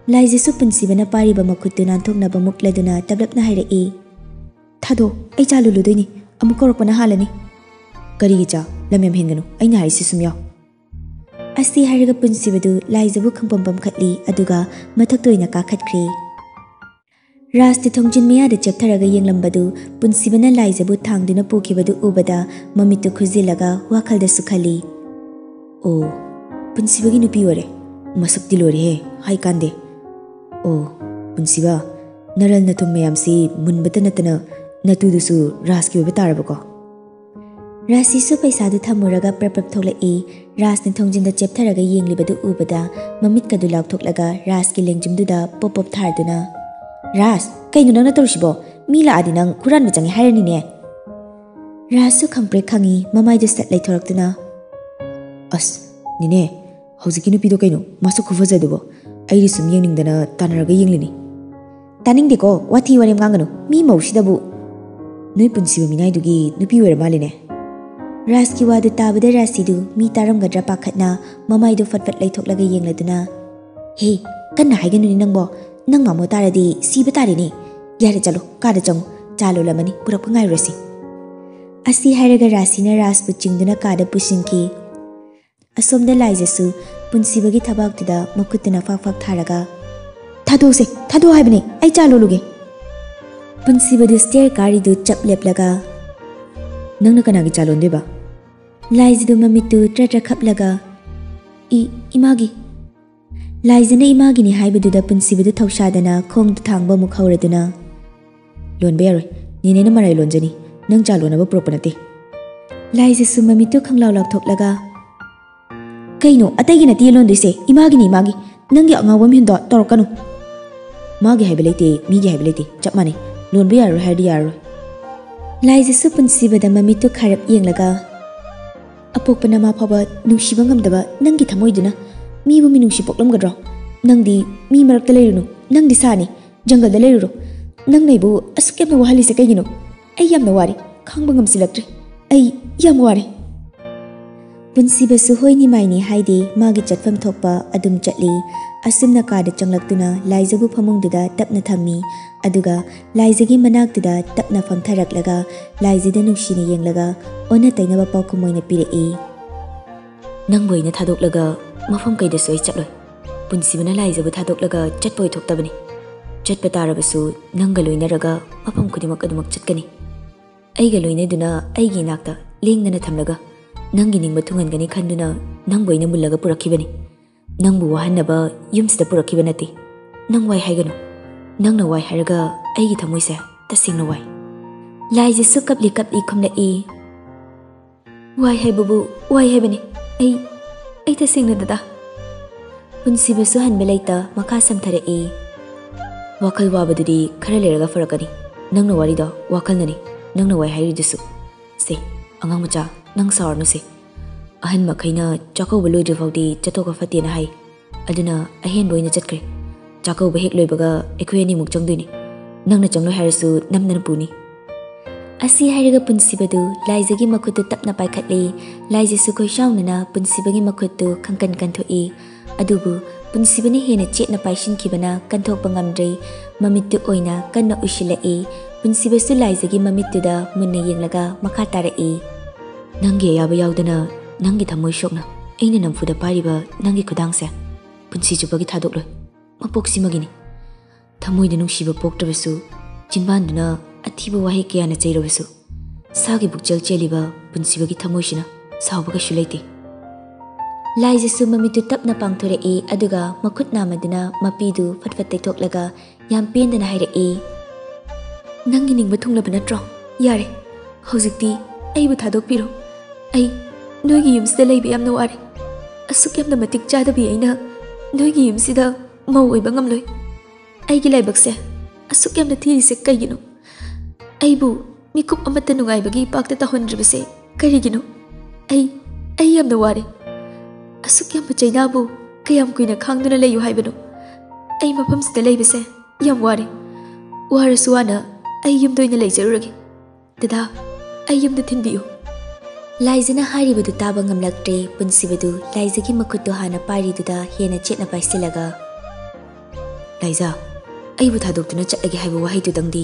ಲೈಜಸು ಪುನ್ಸಿಬನ ಪಾರಿಬ ಮಕುತ್ತು ನಾಂಥೋಕ್ನಬ ಮುಕ್ಲದುನ ತಬ್ಲಪ್ನ ಹೈರಕಿ ಥಾದೋ ಐ ಚಾಲುಲುದೊಯ್ನಿ ಅಮುಕ್ ಕೌರಕ್ಪನ ಹಾಲನಿ ಕರಿಗೆ ಚಾ ಲಮ್ಯಂ ಹೆಂಗನು ಐನ ಹೈಸಿ ಸುಮ್ಯಾವ್ ಅಸಿ ಹೈರಗ ಪುನ್ಸಿಬದು ಲೈಜಬು ಖಂಪಂ ಪಂಖತ್ಲಿ ಅದುಗ ಮಥಕ್ತೊಯ್ನ ಕಾಖತ್ಕ್ರಿ ꯔꯥꯖꯇꯤ ꯊꯣꯡꯖꯤꯟ ꯃꯌꯥꯗ ꯆꯦꯞꯊꯔꯒ ꯌꯦꯡꯂꯝꯕꯗꯨ ꯄꯨꯟꯁꯤꯕꯅ ꯂꯥꯏꯖꯕꯨ ꯊꯥꯡꯗꯨꯅ ꯄꯨꯈꯤꯕꯗꯨ ꯎꯕꯗ ꯃꯃꯤꯠꯇꯨ ꯈꯨꯖꯤꯜꯂꯒ ꯋꯥꯈꯜꯗꯁꯨ ꯈꯜꯂꯤ ꯑꯣ ꯄꯨꯟꯁꯤꯕꯒꯤ ꯅꯨꯄꯤ ꯑꯣꯏꯔꯦ ꯃꯁꯛꯇꯤ ꯂꯣꯏꯔꯦꯍꯦ ꯍꯥꯏ ꯀꯥꯟꯗꯦ ꯑꯣ ꯄꯨꯟꯁꯤꯕ ꯅꯔꯜ ꯅꯊꯨꯝ ꯃꯌꯥꯝꯁꯤ ꯃꯨꯟꯕꯇ ꯅꯠꯇꯅ ꯅꯇꯨꯗꯨꯁꯨ ꯔꯥꯖꯀꯤ ꯑꯣꯏꯕ ꯇꯥꯔꯕꯀꯣ ꯔꯥꯁꯤꯁꯨ ꯄꯩꯁꯥꯗꯨ ꯊꯝꯃꯨꯔꯒ ꯄ꯭ꯔꯞ ꯄ꯭ꯔꯞ ꯊꯣꯛꯂꯛꯏ ꯔꯥꯖꯅ ꯊꯣꯡꯖꯤꯟꯗ ꯆꯦꯞꯊꯔꯒ ꯌꯦꯡꯂꯤꯕꯗꯨ ꯎꯕꯗ ꯃꯃꯤꯠꯀꯗꯨ ꯂꯥꯎꯊꯣꯛꯂꯒ ꯔꯥꯖꯀꯤ ꯂꯦꯡꯖꯨꯝꯗꯨꯗ ꯄꯣꯞ ꯄꯣꯞ ꯊꯥꯔꯗꯨꯅ Raj, kaino nang natawrisibo, mila adi nang kuran na changi hayar nine. Raj su khampre khangi mamai just set later aktuna. As, nine, hawziki nupi do kaino, maso khufa zadubo, airi sum yang ningdana tanaraga yenglini. Taning deko, wati wanem ngangano, mi mawshidabu. Noi punsiwa minai dugi nupi wera maline. Raj ki wadu tabada rasidu mi taram gadra pakhatna mamai do fatfat laithok laga yengladu na. Hey, kan na haigan nuni nang bo, नंग मामो तारा दी सी बता तारी ने यारे चलो कारा चंगो चालो लमनी पुरा पंगाई रसी असी हैरग रासीना रासपु चिंगदुना कादा पुशिंकी असोमदा लाइजसु पुंसीबगी थबाक्तिदा मखुतना फाक फाक था दो से था दो है बने ऐ चालो लोगे लुगे पुंसीबदी स्टेयर कारी दो चप लेप लगा नंग कनागी चालों दे बा चालो दो मम्मी ममितु ट्रट्र खप लगा इ इमागी ꯂꯥꯏꯖꯅ ꯏꯃꯥꯒꯤꯅꯤ ꯍꯥꯏꯕꯗꯨꯗ ꯄꯨꯟꯁꯤꯕꯗꯨ ꯊꯧꯁꯥꯗꯅ ꯈꯣꯡꯗꯨ ꯊꯥꯡꯕ ꯑꯃꯨꯛ ꯍꯧꯔꯗꯨꯅ ꯂꯣꯟꯕ ꯌꯥꯔꯣꯏ ꯅꯦꯅꯦꯅ ꯃꯔꯥꯏ ꯂꯣꯟꯖꯅꯤ ꯅꯪ ꯆꯥ ꯂꯣꯟꯅꯕ ꯄꯨꯔꯛꯄ ꯅꯠꯇꯦ ꯂꯥꯏꯖꯁꯨ ꯃꯃꯤꯠꯇꯨ ꯈꯪꯂꯥꯎ ꯂꯥꯎꯊꯣꯛꯂꯒ ꯀꯩꯅꯣ ꯑꯇꯩꯒꯤ ꯅꯠꯇꯦ ꯂꯣꯟꯗꯣꯏꯁꯦ ꯏꯃꯥꯒꯤꯅꯤ ꯏꯃꯥꯒꯤ ꯅꯪꯒꯤ ꯑꯉꯥꯎꯕ ꯃꯤꯍꯨꯟꯗꯣ ꯇꯧꯔꯛꯀꯅꯨ ꯃꯥꯒꯤ ꯍꯥꯏꯕ ꯂꯩꯇꯦ ꯃꯤꯒꯤ ꯍꯥꯏꯕ ꯂꯩꯇꯦ ꯆꯞ ꯃꯥꯟꯅꯩ ꯂꯣꯟꯕ ꯌꯥꯔꯣꯏ ꯍꯥꯏꯔꯗꯤ ꯌꯥꯔꯣꯏ ꯂꯥꯏꯖꯁꯨ ꯄꯨꯟꯁꯤꯕꯗ ꯃꯃꯤꯠꯇꯨ ꯈꯥꯔꯞ ꯌꯦꯡꯂꯒ ꯑꯄꯣꯛꯄ ꯅꯃꯥ ꯐꯥꯎꯕ ꯅꯨꯡꯁꯤꯕ ꯉꯝꯗꯕ ꯅꯪꯒꯤ ꯊꯃꯣꯏꯗꯨꯅ ꯃꯤꯕꯨ ꯃꯤꯅꯨꯡꯁꯤ ꯄꯣꯛꯂꯝꯒꯗ꯭ꯔꯣ ꯅꯪꯗꯤ ꯃꯤ ꯃꯔꯛꯇ ꯂꯩꯔꯨꯅꯨ ꯅꯪꯗꯤ ꯁꯥꯅꯤ ꯖꯪꯒꯜꯗ ꯂꯩꯔꯨꯔꯣ ꯅꯪꯅ ꯑꯩꯕꯨ ꯑꯁꯨꯛ ꯌꯥꯝꯅ ꯋꯥꯍꯜꯂꯤꯁꯦ ꯀꯩꯒꯤꯅꯣ ꯑꯩ ꯌꯥꯝꯅ ꯋꯥꯔꯦ ꯈꯥꯡꯕ ꯉꯝꯁꯤꯜꯂꯛꯇ꯭ꯔꯦ ꯑꯩ ꯌꯥꯝ ꯋꯥꯔꯦ ꯄꯨꯟꯁꯤꯕꯁꯨ ꯍꯣꯏꯅꯤ ꯃꯥꯏꯅꯤ ꯍꯥꯏꯗꯦ ꯃꯥꯒꯤ ꯆꯠꯐꯝ ꯊꯣꯛꯄ ꯑꯗꯨꯝ ꯆꯠꯂꯤ ꯑꯁꯨꯝꯅ ꯀꯥꯗ ꯆꯪꯂꯛꯇꯨꯅ ꯂꯥꯏꯖꯕꯨ ꯐꯃꯨꯡꯗꯨꯗ ꯇꯞꯅ ꯊꯝꯃꯤ ꯑꯗꯨꯒ ꯂꯥꯏꯖꯒꯤ ꯃꯅꯥꯛꯇꯨꯗ ꯇꯞꯅ ꯐꯝꯊꯔꯛꯂꯒ ꯂꯥꯏꯖꯗ ꯅꯨꯡꯁꯤꯅ ꯌꯦꯡꯂꯒ ꯑꯣꯟꯅ ꯇꯩꯅꯕ ꯄꯥꯎꯈꯨꯝ ꯑꯣꯏꯅ ꯄꯤꯔꯛꯏ ꯅꯪꯕꯨ ꯑꯩꯅ ꯊꯥꯗꯣꯛꯂꯒ ꯃꯐꯝ ꯀꯩꯗꯁꯨ ꯑꯩ ꯆꯠꯂꯣꯏ ꯄꯨꯟꯁꯤꯕꯅ ꯂꯥꯏꯖꯕꯨ ꯊꯥꯗꯣꯛꯂꯒ ꯆꯠꯄ ꯑꯣꯏꯊꯣꯛꯇꯕꯅꯤ ꯆꯠꯄ ꯇꯥꯔꯕꯁꯨ ꯅꯪꯒ ꯂꯣꯏꯅꯔꯒ ꯃꯐꯝ ꯈꯨꯗꯤꯡꯃꯛ ꯑꯗꯨꯃꯛ ꯆꯠꯀꯅꯤ ꯑꯩꯒ ꯂꯣꯏꯅꯗꯨꯅ ꯑꯩꯒꯤ ꯏꯅꯥꯛꯇ ꯂꯦꯡꯗꯅ ꯊꯝꯂꯒ ꯅꯪꯒꯤ ꯅꯤꯡꯕ ꯊꯨꯡꯍꯟꯒꯅꯤ ꯈꯟꯗꯨꯅ ꯅꯪꯕꯨ ꯑꯩꯅ ꯃꯨꯜꯂꯒ ꯄꯨꯔꯛꯈꯤꯕꯅꯤ ꯅꯪꯕꯨ ꯋꯥꯍꯟꯅꯕ ꯌꯨꯝꯁꯤꯗ ꯄꯨꯔꯛꯈꯤꯕ ꯅꯠꯇꯦ ꯅꯪ ꯋꯥꯏ ꯍꯥꯏꯒꯅꯨ ꯅꯪꯅ ꯋꯥꯏ ꯍꯥꯏꯔꯒ ꯑꯩꯒꯤ ꯊꯃꯣꯏꯁꯦ ꯇꯁꯦꯡꯅ ꯋꯥꯏ ꯂꯥꯏꯖꯁꯨ ꯀꯞꯂꯤ ꯀꯞꯂꯤ ꯈꯨꯝꯂꯛꯏ ꯋꯥꯏ ꯍꯥꯏꯕꯕꯨ ꯋꯥꯏ ꯍꯥꯏꯕꯅꯤ ꯑꯩ ꯑꯩ ꯇꯁꯦꯡꯅ ꯗꯗꯥ ꯄꯨꯟꯁꯤꯕꯁꯨ ꯍꯟꯕ ꯂꯩꯇ ꯃꯈꯥ ꯁꯝꯊꯔꯛꯏ ꯋꯥꯈꯜ ꯋꯥꯕꯗꯨꯗꯤ ꯈꯔ ꯂꯩꯔꯒ ꯐꯔꯛꯀꯅꯤ ꯅꯪꯅ ꯋꯥꯔꯤꯗꯣ ꯋꯥꯈꯜꯅꯅꯤ ꯅꯪꯅ ꯋꯥꯏ ꯍꯥꯏꯔꯤꯗꯨꯁꯨ ꯁꯦ ꯑꯉꯥꯡ ꯃꯆꯥ ꯅꯪ ꯁꯥꯎꯔꯅꯨꯁꯦ ꯑꯍꯟ ꯃꯈꯩꯅ ꯆꯥꯛꯀꯧꯕ ꯂꯣꯏꯗ꯭ꯔꯤ ꯐꯥꯎꯗꯤ ꯆꯠꯊꯣꯛꯄ ꯐꯠꯇꯦꯅ ꯍꯥꯏ ꯑꯗꯨꯅ ꯑꯍꯦꯟꯕ ꯑꯣꯏꯅ ꯆꯠꯈ꯭ꯔꯦ ꯆꯥꯛꯀꯧꯕ ꯍꯦꯛ ꯂꯣꯏꯕꯒ ꯑꯩꯈꯣꯏ ꯑꯅꯤꯃꯨꯛ ꯆꯪꯗꯣꯏꯅꯤ ꯅꯪꯅ ꯆꯪꯂꯣꯏ ꯍꯥꯏꯔꯁꯨ ꯅꯝꯗꯅ ꯄꯨꯅꯤ Asi hairaga punsibadu laizagi makutu tapna paikhatli laizisu khoisaunana punsibagi makutu khangkan kanthoi. Adubu punsi punsibani hena chetna paishin kibana kanthokpa ngamdrei mamittu oina kanna ushilai, punsibasu laizagi mamittuda munna yenglaga makha tarai nangi yaba yaudana nangi thamoi shokna aina namfuda pariba nangi sa? punsi chubagi thadokloi mapoksi magini. Thamoi da nungsiba poktabasu jinbanduna athibu wahi kya na chei robisu sa gi bukchel cheliba punsiba gi thamoi sina sawba ga shulaiti lai jisu mami tu tapna pangthore e aduga makut namadina mapidu fatfat tai thoklaga yam pendana haire e nangi ningba thunglaba natro yare hojikti ai bu thadok piro ai noi gi yumsida leiba yamna ware asuk yamna matik chada bi ai na, noi gi yumsida mau oi bangam loi ai gi lai bakse asuk yamna thiri se kai gi no ꯑꯩꯕꯨ ꯃꯤꯀꯨꯞ ꯑꯃꯠꯇ ꯅꯨꯡꯉꯥꯏꯕꯒꯤ ꯏꯄꯥꯛꯇ ꯇꯧꯍꯟꯗ꯭ꯔꯤꯕꯁꯦ ꯀꯔꯤꯒꯤꯅꯣ ꯑꯩ ꯑꯩ ꯌꯥꯝꯅ ꯋꯥꯔꯦ ꯑꯁꯨꯛ ꯌꯥꯝꯕ ꯆꯩꯅꯥꯕꯨ ꯀꯌꯥꯝ ꯀꯨꯏꯅ ꯈꯥꯡꯗꯨꯅ ꯂꯩꯌꯨ ꯍꯥꯏꯕꯅꯣ ꯑꯩ ꯃꯐꯝꯁꯤꯗ ꯂꯩꯕꯁꯦ ꯌꯥꯝ ꯋꯥꯔꯦ ꯋꯥꯔꯁꯨ ꯋꯥꯅ ꯑꯩ ꯌꯨꯝꯗ ꯑꯣꯏꯅ ꯂꯩꯖꯔꯨꯔꯒꯦ ꯗꯗꯥ ꯑꯩ ꯌꯨꯝꯗ ꯊꯤꯟꯕꯤꯌꯨ ꯂꯥꯏꯖꯅ ꯍꯥꯏꯔꯤꯕꯗꯨ ꯇꯥꯕ ꯉꯝꯂꯛꯇ꯭ꯔꯦ ꯄꯨꯟꯁꯤꯕꯗꯨ ꯂꯥꯏꯖꯒꯤ ꯃꯈꯨꯠꯇꯨ ꯍꯥꯟꯅ ꯄꯥꯏꯔꯤꯗꯨꯗ ꯍꯦꯟꯅ ꯆꯦꯠꯅ ꯄꯥꯏꯁꯤꯜꯂꯒ ꯂꯥꯏꯖꯥ ꯑꯩꯕꯨ ꯊꯥꯗꯣꯛꯇꯨꯅ ꯆꯠꯂꯒꯦ ꯍꯥꯏꯕ ꯋꯥꯍꯩꯗꯨꯗꯪꯗꯤ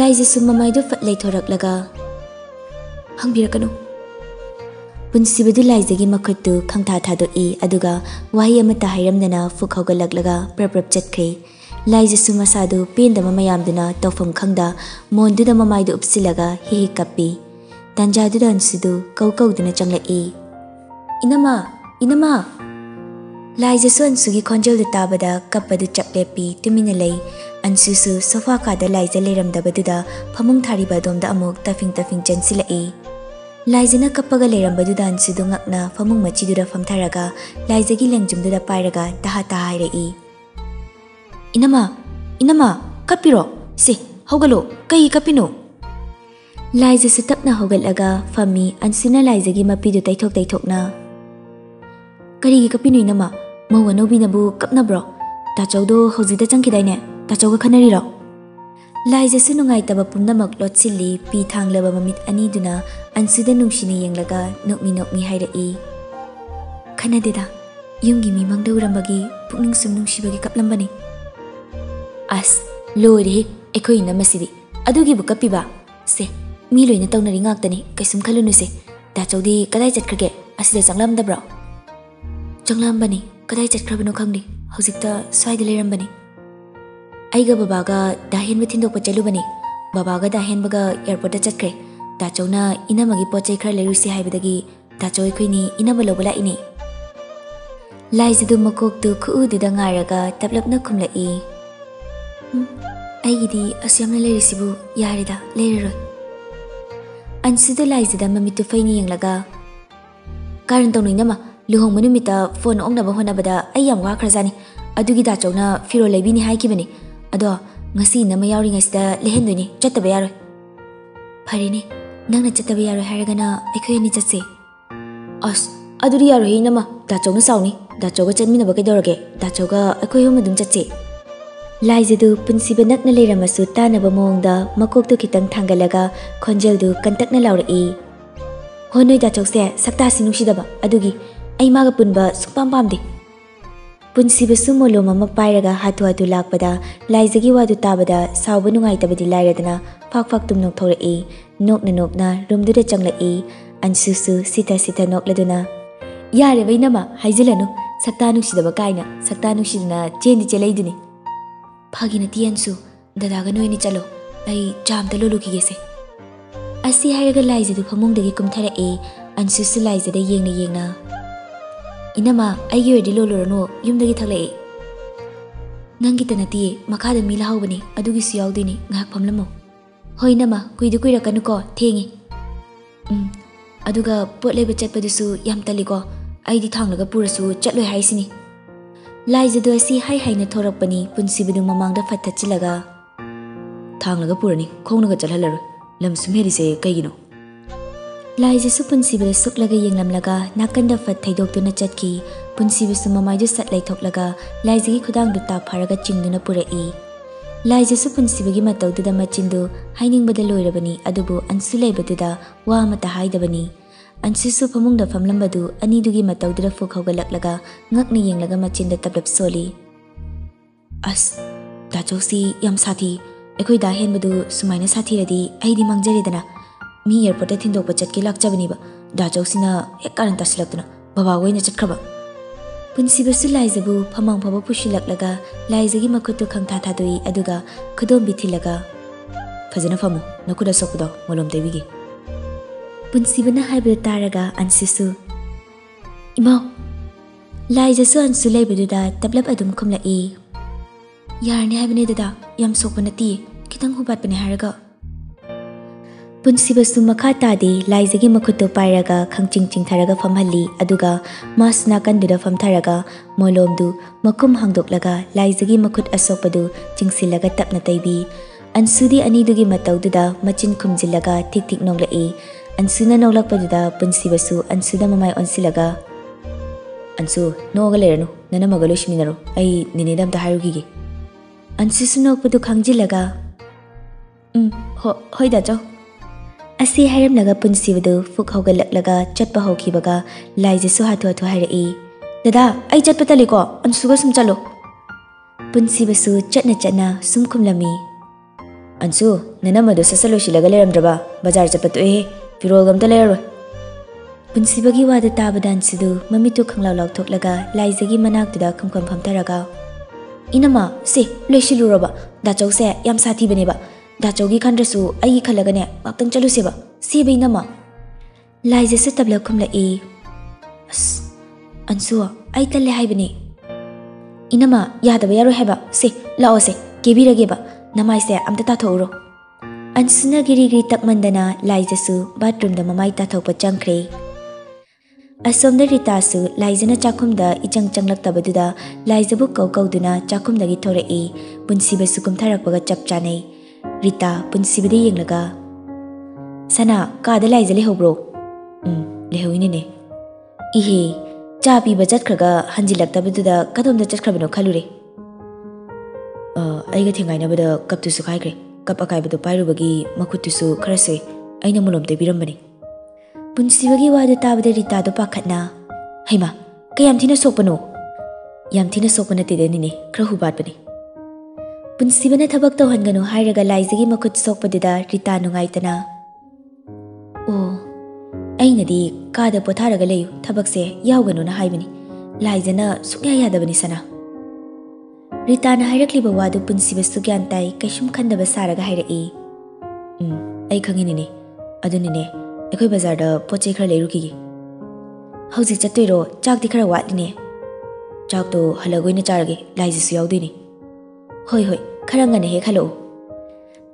ꯂꯥꯏꯖꯁꯨ ꯃꯃꯥꯏꯗꯨ ꯐꯠ ꯂꯩꯊꯣꯔꯛꯂꯒ ꯍꯪꯕꯤꯔꯛꯀꯅꯨ ꯄꯨꯟꯁꯤꯕꯗꯨ ꯂꯥꯏꯖꯒꯤ ꯃꯈꯨꯠꯇꯨ ꯈꯪꯊꯥ ꯊꯥꯗꯣꯛꯏ ꯑꯗꯨꯒ ꯋꯥꯍꯩ ꯑꯃꯠꯇ ꯍꯥꯏꯔꯝꯗꯅ ꯐꯨꯛ ꯍꯧꯒꯠꯂꯛꯂꯒ ꯄ꯭ꯔꯞ ꯄ꯭ꯔꯞ ꯆꯠꯈ꯭ꯔꯦ ꯂꯥꯏꯖꯁꯨ ꯃꯁꯥꯗꯨ ꯄꯦꯟꯗꯕ ꯃꯌꯥꯝꯗꯨꯅ ꯇꯧꯐꯝ ꯈꯪꯗ ꯃꯣꯟꯗꯨꯗ ꯃꯃꯥꯏꯗꯨ ꯎꯞꯁꯤꯜꯂꯒ ꯍꯤ ꯍꯤ ꯀꯞꯄꯤ ꯇꯥꯟꯖꯥꯗꯨꯗ ꯑꯟꯁꯨꯗꯨ ꯀꯧ ꯀꯧꯗꯨꯅ ꯆꯪꯂꯛꯏ ꯏꯅꯃ ꯏꯅꯃ ꯂꯥꯏꯖꯁꯨ ꯑꯟꯁꯨꯒꯤ ꯈꯣꯟꯖꯦꯜꯗꯨ ꯇꯥꯕꯗ ꯀꯞꯄꯗꯨ ꯆꯞ ꯂꯦꯞꯄꯤ ꯇꯨꯃꯤꯟꯅ ꯂꯩ ꯑꯟꯁꯨꯁꯨ ꯁꯣꯐꯥ ꯀꯥꯗ ꯂꯥꯏꯖ ꯂꯩꯔꯝꯗꯕꯗꯨꯗ ꯐꯃꯨꯡ ꯊꯥꯔꯤꯕ ꯑꯗꯣꯝꯗ ꯑꯃꯨꯛ ꯇꯐꯤꯡ ꯇꯐꯤꯡ ꯆꯦꯟꯁꯤꯜꯂꯛꯏ ꯂꯥꯏꯖꯅ ꯀꯞꯄꯒ ꯂꯩꯔꯝꯕꯗꯨꯗ ꯑꯟꯁꯨꯗꯨ ꯉꯛꯅ ꯐꯃꯨꯡ ꯃꯆꯤꯗꯨꯗ ꯐꯝꯊꯔꯒ ꯂꯥꯏꯖꯒꯤ ꯂꯦꯡꯖꯨꯝꯗꯨꯗ ꯄꯥꯏꯔꯒ ꯇꯍꯥ ꯇꯍꯥ ꯍꯥꯏꯔꯛꯏ ꯏꯅꯃ ꯏꯅꯃ ꯀꯞꯄꯤꯔꯣ ꯁꯦ ꯍꯧꯒꯠꯂꯣ ꯀꯩ ꯀꯞꯄꯤꯅꯣ ꯂꯥꯏꯖꯁꯨ ꯇꯞꯅ ꯍꯧꯒꯠꯂꯒ ꯐꯝꯃꯤ ꯑꯟꯁꯨꯅ ꯂꯥꯏꯖꯒꯤ ꯃꯄꯤꯗꯨ ꯇꯩꯊꯣꯛ ꯇꯩꯊꯣꯛꯅ ꯀꯔꯤꯒꯤ ꯀꯞꯄꯤꯅꯣ ꯏꯅꯃ ꯃꯧ ꯑꯅꯧꯕꯤꯅꯕꯨ ꯀꯞꯅꯕ꯭ꯔꯣ ꯇꯥꯆꯧꯗꯣ ꯍꯧꯖꯤꯛꯇ ꯆꯪꯈꯤꯗꯥꯏꯅꯦ ta cho cô tachoga khanari ro lai je sunu ngai taba pumna lót lot silli pi thang laba mamit anh duna ansida nungshina yenglaga nokmi nokmi haira e khana de da yumgi mi mang đâu ram báy. Bụng nung sờn nung urambagi pukning sum nungshibagi kaplambani as loire ekoi namasidi bắp bu ba. se mi loina tawnari ngaktani luôn khalunu se ta cho đi cái đại chặt chaudi kadai chatkrage asida changlam da bro changlam bani ta xoay đi lấy ram lerambani ꯑꯩꯒ ꯕꯕꯥꯒ ꯗꯥꯍꯦꯟꯕ ꯊꯤꯟꯗꯣꯛꯄ ꯆꯠꯂꯨꯕꯅꯤ ꯕꯕꯥꯒ ꯗꯥꯍꯦꯟꯕꯒ ꯑꯦꯌꯥꯔꯄꯣꯔꯠꯇ ꯆꯠꯈ꯭ꯔꯦ ꯇꯥꯆꯧꯅ ꯏꯅꯝꯃꯒꯤ ꯄꯣꯠ ꯆꯩ ꯈꯔ ꯂꯩꯔꯨꯁꯤ ꯍꯥꯏꯕꯗꯒꯤ ꯇꯥꯆꯧ ꯑꯩꯈꯣꯏꯅꯤ ꯏꯅꯝꯃ ꯂꯧꯕ ꯂꯥꯛꯏꯅꯤ ꯂꯥꯏꯖꯗꯨ ꯃꯀꯣꯛꯇꯨ ꯈꯨꯎꯗꯨꯗ ꯉꯥꯏꯔꯒ ꯇꯞꯂꯞꯅ ꯈꯨꯝꯂꯛꯏ ꯑꯩꯒꯤꯗꯤ ꯑꯁꯨꯌꯥꯝꯅ ꯂꯩꯔꯤꯁꯤꯕꯨ ꯌꯥꯔꯦꯗ ꯂꯩꯔꯔꯣꯏ ꯑꯟꯁꯨꯗ ꯂꯥꯏꯖꯗ ꯃꯃꯤꯠꯇꯨ ꯐꯩꯅ ꯌꯦꯡꯂꯒ ꯀꯥꯔꯟ ꯇꯧꯅ ꯏꯅꯝꯃ ꯂꯨꯍꯣꯡꯕ ꯅꯨꯃꯤꯠꯇ ꯐꯣꯟ ꯑꯣꯛꯅꯕ ꯍꯣꯠꯅꯕꯗ ꯑꯩ ꯌꯥꯝ ꯋꯥꯈ꯭ꯔꯖꯥꯠꯅꯤ ꯑꯗꯨꯒꯤ ꯗꯥꯆꯧꯅ ꯐꯤꯔꯣꯜ ꯂꯩꯕꯤꯅꯤ ꯍꯥꯏꯈꯤꯕꯅꯤ ꯑꯗꯣ ꯉꯁꯤ ꯏꯅꯝꯃ ꯌꯥꯎꯔꯤꯉꯩꯁꯤꯗ ꯂꯩꯍꯟꯗꯣꯏꯅꯤ ꯆꯠꯇꯕ ꯌꯥꯔꯣꯏ ꯐꯔꯦꯅꯦ ꯅꯪꯅ ꯆꯠꯇꯕ ꯌꯥꯔꯣꯏ ꯍꯥꯏꯔꯒꯅ ꯑꯩꯈꯣꯏ ꯑꯅꯤ ꯆꯠꯁꯦ ꯑꯁ ꯑꯗꯨꯗꯤ ꯌꯥꯔꯣꯏꯍꯦ ꯏꯅꯝꯃ ꯗꯥꯆꯧꯅ ꯁꯥꯎꯅꯤ ꯗꯥꯆꯧꯒ ꯆꯠꯃꯤꯟꯅꯕ ꯀꯩꯗꯧꯔꯒꯦ ꯗꯥꯆꯧꯒ ꯑꯩꯈꯣꯏ ꯑꯍꯨꯝ ꯑꯗꯨꯝ ꯆꯠꯁꯦ ꯂꯥꯏꯖꯗꯨ ꯄꯨꯟꯁꯤꯕ ꯅꯛꯅ ꯂꯩꯔꯝꯃꯁꯨ ꯇꯥꯅꯕ ꯃꯑꯣꯡꯗ ꯃꯀꯣꯛꯇꯨ ꯈꯤꯇꯪ ꯊꯥꯡꯒꯠꯂꯒ ꯈꯣꯟꯖꯦꯜꯗꯨ ꯀꯟꯇꯛꯅ ꯂꯥꯎꯔꯛꯏ ꯍꯣ ꯅꯣꯏ ꯗꯥꯆꯧꯁꯦ ꯁꯛꯇꯥꯁꯤ ꯅꯨꯡꯁꯤꯗꯕ ꯑꯗꯨꯒꯤ ꯑꯩ ꯃꯥꯒ ꯄꯨꯟꯕ ꯁꯨꯛꯄꯥꯝ ꯄꯥꯝꯗꯦ ꯄꯨꯟꯁꯤꯕꯁꯨ ꯃꯣꯂꯣꯝ ꯑꯃ ꯄꯥꯏꯔꯒ ꯍꯥꯊꯨ ꯍꯥꯊꯨ ꯂꯥꯛꯄꯗ ꯂꯥꯏꯖꯒꯤ ꯋꯥꯗꯨ ꯇꯥꯕꯗ ꯁꯥꯎꯕ ꯅꯨꯡꯉꯥꯏꯇꯕꯗꯤ ꯂꯥꯏꯔꯗꯅ ꯐꯥꯛ ꯐꯥꯛ ꯇꯨꯝ ꯅꯣꯛꯊꯣꯔꯛꯏ ꯅꯣꯛꯅ ꯅꯣꯛꯅ ꯔꯨꯝꯗꯨꯗ ꯆꯪꯂꯛꯏ ꯑꯟꯁꯨꯁꯨ ꯁꯤꯊ ꯁꯤꯊ ꯅꯣꯛꯂꯗꯨꯅ ꯌꯥꯔꯦꯕ ꯏꯅꯝꯃ ꯍꯥꯏꯖꯤꯜꯂꯅꯨ ꯁꯛꯇꯥ ꯅꯨꯡꯁꯤꯗꯕ ꯀꯥꯏꯅ ꯁꯛꯇꯥ ꯅꯨꯡꯁꯤꯗꯅ ꯆꯦꯟꯗꯤ ꯆꯦꯜꯂꯛꯏꯗꯨꯅꯤ ꯐꯥꯒꯤ ꯅꯠꯇꯦ ꯑꯟꯁꯨ ꯗꯗꯥꯒ ꯅꯣꯏꯅꯤ ꯆꯠꯂꯣ ꯑꯩ ꯆꯥ ꯑꯝꯇ ꯂꯣꯜꯂꯨꯈꯤꯒꯦꯁꯦ ꯑꯁꯤ ꯍꯥꯏꯔꯒ ꯂꯥꯏꯖꯗꯨ ꯐꯃꯨꯡꯗꯒꯤ ꯀꯨꯝꯊꯔꯛꯏ ꯑꯟꯁꯨꯁꯨ ꯂꯥꯏꯖꯗ ꯌꯦꯡꯅ ꯌꯦꯡꯅ ಇನಮ್ಮ ಐಗೆ ವೆಡಿ ಲೋಲುರನು ಯುಮ್ದಗಿ ಥಗಲೇ ನಂಗಿ ತನತಿ ಮಖಾದ ಮೀಲ ಹೌಬನೆ ಅದುಗಿ ಸಿಯಾವ್ದಿನಿ ngak phamlamu hoi nama kuidu kuira kanu ko thengi. Um aduga pot leba chatpa dusu, yam tali ko aidi thanglaga purasu, chatloi haisini. Lai jadu si hai hai na thorak thorapani punsi bidu mamangda phatta chilaga thanglaga purani khongnaga chalhalaru, lam sumeri se kaigino. ꯂꯥꯏꯖꯁꯨ ꯄꯨꯟꯁꯤꯕꯗ ꯁꯨꯛꯂꯒ ꯌꯦꯡꯂꯝꯂꯒ ꯅꯥꯀꯟꯗ ꯐꯠ ꯊꯩꯗꯣꯛꯇꯨꯅ ꯆꯠꯈꯤ ꯄꯨꯟꯁꯤꯕꯁꯨ ꯃꯃꯥꯏꯗꯨ ꯁꯠ ꯂꯩꯊꯣꯛꯂꯒ ꯂꯥꯏꯖꯒꯤ ꯈꯨꯗꯥꯡꯗꯨ ꯇꯥꯐꯔꯒ ꯆꯤꯡꯗꯨꯅ ꯄꯨꯔꯛꯏ ꯂꯥꯏꯖꯁꯨ ꯄꯨꯟꯁꯤꯕꯒꯤ ꯃꯇꯧꯗꯨꯗ ꯃꯆꯤꯟꯗꯨ ꯍꯥꯏꯅꯤꯡꯕꯗ ꯂꯣꯏꯔꯕꯅꯤ ꯑꯗꯨꯕꯨ ꯑꯟꯁꯨ ꯂꯩꯕꯗꯨꯗ ꯋꯥ ꯑꯃꯠꯇ ꯍꯥꯏꯗꯕꯅꯤ ꯑꯟꯁꯨꯁꯨ ꯐꯃꯨꯡꯗ ꯐꯝꯂꯝꯕꯗꯨ ꯑꯅꯤꯗꯨꯒꯤ ꯃꯇꯧꯗꯨꯗ ꯐꯨꯛ ꯍꯧꯒꯠꯂꯛꯂꯒ ꯉꯛꯅ ꯌꯦꯡꯂꯒ ꯃꯆꯤꯟꯗ ꯇꯞꯂꯞ ꯁꯣꯜꯂꯤ ꯑꯁ ꯗꯥꯆꯧꯁꯤ ꯌꯥꯝ ꯁꯥꯊꯤ ꯑꯩꯈꯣꯏ ꯗꯥ ꯍꯦꯟꯕꯗꯨ ꯁꯨꯃꯥꯏꯅ ꯁꯥꯊꯤꯔꯗꯤ ꯑꯩꯗꯤ ꯃꯥꯡꯖꯔꯦꯗꯅ मी एयरपोर्ट थिंदोप चटके लाचबनीब दाजौसीना हेक कारण तासिलक्तुना बाबा वैना चटखब पुनसीबसु लाइजबु फमांग फबो पुशिलकलगा लाइजगी मखुतु खंगथा थादोई अदुगा खुदोम बिथिलगा फजना फमु नखुदा सोपुदो मोलोम देविगी पुनसीबना हाइबे तारगा अनसिसु इमाउ लाइजसु अनसु लेबेदुदा तबलब अदुम खुमलाई यारने हाइबने ददा यम सोपनती खितंग हुबातबने हारगा ꯄꯨꯟꯁꯤꯕꯁꯨ ꯃꯈꯥ ꯇꯥꯗꯦ ꯂꯥꯏꯖꯒꯤ ꯃꯈꯨꯠꯇꯨ ꯄꯥꯏꯔꯒ ꯈꯪꯆꯤꯡ ꯆꯤꯡꯊꯔꯒ ꯐꯝꯍꯜꯂꯤ ꯑꯗꯨꯒ ꯃꯥꯁ ꯅꯥꯀꯟꯗꯨꯗ ꯐꯝꯊꯔꯒ ꯃꯣꯂꯣꯝꯗꯨ ꯃꯈꯨꯝ ꯍꯥꯡꯗꯣꯛꯂꯒ ꯂꯥꯏꯖꯒꯤ ꯃꯈꯨꯠ ꯑꯁꯣꯛꯄꯗꯨ ꯆꯤꯡꯁꯤꯜꯂꯒ ꯇꯞꯅ ꯇꯩꯕꯤ ꯑꯟꯁꯨꯗꯤ ꯑꯅꯤꯗꯨꯒꯤ ꯃꯇꯧꯗꯨꯗ ꯃꯆꯤꯟ ꯈꯨꯝꯖꯤꯜꯂꯒ ꯊꯤꯛ ꯊꯤꯛ ꯅꯣꯛꯂꯛꯏ ꯑꯟꯁꯨꯅ ꯅꯣꯛꯂꯛꯄꯗꯨꯗ ꯄꯨꯟꯁꯤꯕꯁꯨ ꯑꯟꯁꯨꯗ ꯃꯃꯥꯏ ꯑꯣꯟꯁꯤꯜꯂꯒ ꯑꯟꯁꯨ ꯅꯣꯛꯑꯒ ꯂꯩꯔꯅꯨ ꯅꯅꯝꯃꯒ ꯂꯣꯏꯁꯤꯟꯃꯤꯟꯅꯔꯣ ꯑꯩ ꯅꯦꯅꯦꯗ ꯑꯝꯇ ꯍꯥꯏꯔꯨꯈꯤꯒꯦ ꯑꯟꯁꯨꯁꯨ ꯅꯣꯛꯄꯗꯨ ꯈꯪꯖꯤꯜꯂꯒ ꯎꯝ ꯍꯣ ꯍꯣꯏ ꯗꯥꯆꯧ ꯑꯁꯤ ꯍꯥꯏꯔꯝꯂꯒ ꯄꯨꯟꯁꯤꯕꯗꯨ ꯐꯨꯛ ꯍꯧꯒꯠꯂꯛꯂꯒ ꯆꯠꯄ ꯍꯧꯈꯤꯕꯒ ꯂꯥꯏꯖꯁꯨ ꯍꯥꯊꯨ ꯍꯥꯊꯨ ꯍꯥꯏꯔꯛꯏ ꯗꯗꯥ ꯑꯩ ꯆꯠꯄ ꯇꯜꯂꯤꯀꯣ ꯑꯟꯁꯨꯒ ꯁꯨꯝ ꯆꯠꯂꯣ ꯄꯨꯟꯁꯤꯕꯁꯨ ꯆꯠꯅ ꯆꯠꯅ ꯁꯨꯝ ꯈꯨꯝꯂꯝꯃꯤ ꯑꯟꯁꯨ ꯅꯅꯝꯃꯗꯨ ꯁꯠꯁꯠ ꯂꯣꯏꯁꯤꯜꯂꯒ ꯂꯩꯔꯝꯗ꯭ꯔꯕ ꯕꯖꯥꯔ ꯆꯠꯄ ꯇꯣꯛꯑꯦꯍꯦ ꯐꯤꯔꯣꯜꯒ ꯑꯝꯇ ꯂꯩꯔꯔꯣꯏ ꯄꯨꯟꯁꯤꯕꯒꯤ ꯋꯥꯗ ꯇꯥꯕ ꯗꯥꯟꯁꯤꯗꯨ ꯃꯃꯤꯠꯇꯨ ꯈꯪꯂꯥꯎ ꯂꯥꯎꯊꯣꯛꯂꯒ ꯂꯥꯏꯖꯒꯤ ꯃꯅꯥꯛꯇꯨꯗ ꯈꯝꯈꯝ ꯐꯝꯊꯔꯒ ꯏꯅꯝꯃ ꯁꯤ ꯂꯣꯏꯁꯤꯜꯂꯨꯔꯕ ꯗꯥꯆꯧꯁꯦ ꯌꯥꯝ ꯁꯥꯊꯤꯕꯅꯦꯕ दाचोगी खनरसु आई खलगने बातंग चलु सेबा सेबे नमा लाइजे से तबला खमला ए अस अंसु आई तले हाइबने इनमा यादब यारो हेबा से लाओ से केबी रगेबा नमाई से अमता ता थोरो अंसुना गिरी गिरी तक मंदना लाइजेसु बाथरूम द ममाई ता थोप चंखरे असोमदा रितासु लाइजन चाखुमदा इचंग चंगलक्तबदुदा लाइजबु कौ कौदुना चाखुमदगी थोरे ए पुनसिबसु कुमथारकबगा चपचानै ꯔꯤꯇꯥ ꯄꯨꯟꯁꯤꯕꯗ ꯌꯦꯡꯂꯒ ꯁꯅꯥ ꯀꯥꯗ ꯂꯥꯏꯖ ꯂꯩꯍꯧꯕ꯭ꯔꯣ ꯎꯝ ꯂꯩꯍꯧꯏꯅꯦꯅꯦ ꯏꯍꯦ ꯆꯥ ꯄꯤꯕ ꯆꯠꯈ꯭ꯔꯒ ꯍꯟꯖꯤꯜꯂꯛꯇꯕꯗꯨꯗ ꯀꯗꯣꯝꯗ ꯆꯠꯈ꯭ꯔꯕꯅꯣ ꯈꯜꯂꯨꯔꯦ ꯑꯩꯒ ꯊꯦꯡꯒꯥꯏꯅꯕꯗ ꯀꯞꯇꯨꯁꯨ ꯀꯥꯏꯈ꯭ꯔꯦ ꯀꯞ ꯑꯀꯥꯏꯕꯗꯣ ꯄꯥꯏꯔꯨꯕꯒꯤ ꯃꯈꯨꯠꯇꯨꯁꯨ ꯈꯔ ꯁꯣꯏ ꯑꯩꯅ ꯃꯣꯂꯣꯝ ꯇꯩꯕꯤꯔꯝꯕꯅꯤ ꯄꯨꯟꯁꯤꯕꯒꯤ ꯋꯥꯗꯨ ꯇꯥꯕꯗ ꯔꯤꯇꯥꯗꯣ ꯄꯥꯈꯠꯅ ꯍꯩꯃꯥ ꯀꯌꯥꯝ ꯊꯤꯅ ꯁꯣꯛꯄꯅꯣ ꯌꯥꯝ ꯊꯤꯅ ꯁꯣꯛꯄ ꯅꯠꯇꯦꯗꯅꯤꯅꯦ ꯈꯔ ꯍꯨꯕꯥꯠꯄꯅꯤ ꯄꯨꯟꯁꯤꯕꯅ ꯊꯕꯛ ꯇꯧꯍꯟꯒꯅꯨ ꯍꯥꯏꯔꯒ ꯂꯥꯏꯖꯒꯤ ꯃꯈꯨꯠ ꯁꯣꯛꯄꯗꯨꯗ ꯔꯤꯇꯥ ꯅꯨꯡꯉꯥꯏꯇꯅ ꯑꯣ ꯑꯩꯅꯗꯤ ꯀꯥꯗ ꯄꯣꯊꯥꯔꯒ ꯂꯩꯌꯨ ꯊꯕꯛꯁꯦ ꯌꯥꯎꯒꯅꯨꯅ ꯍꯥꯏꯕꯅꯤ ꯂꯥꯏꯖꯅ ꯁꯨꯛꯌꯥ ꯌꯥꯗꯕꯅꯤ ꯁꯅꯥ ꯔꯤꯇꯥꯅ ꯍꯥꯏꯔꯛꯂꯤꯕ ꯋꯥꯗꯨ ꯄꯨꯟꯁꯤꯕꯁꯨ ꯒ꯭ꯌꯥꯟ ꯇꯥꯏ ꯀꯩꯁꯨꯝ ꯈꯟꯗꯕ ꯁꯥꯔꯒ ꯍꯥꯏꯔꯛꯏ ꯎꯝ ꯑꯩ ꯈꯪꯉꯤꯅꯤꯅꯦ ꯑꯗꯨꯅꯤꯅꯦ ꯑꯩꯈꯣꯏ ꯕꯖꯥꯔꯗ ꯄꯣꯠ ꯆꯩ ꯈꯔ ꯂꯩꯔꯨꯈꯤꯒꯦ ꯍꯧꯖꯤꯛ ꯆꯠꯇꯣꯏꯔꯣ ꯆꯥꯛꯇꯤ ꯈꯔ ꯋꯥꯠꯂꯤꯅꯦ ꯆꯥꯛꯇꯣ ꯍꯜꯂꯒ ꯑꯣꯏꯅ ꯆꯥꯔꯒꯦ ꯂꯥꯏꯖꯁꯨ ꯌꯥꯎꯗꯣꯏꯅꯤ ꯍꯣꯏ ꯍꯣꯏ ꯈꯔ ꯉꯟꯅ ꯍꯦꯛ ꯍꯜꯂꯛꯎ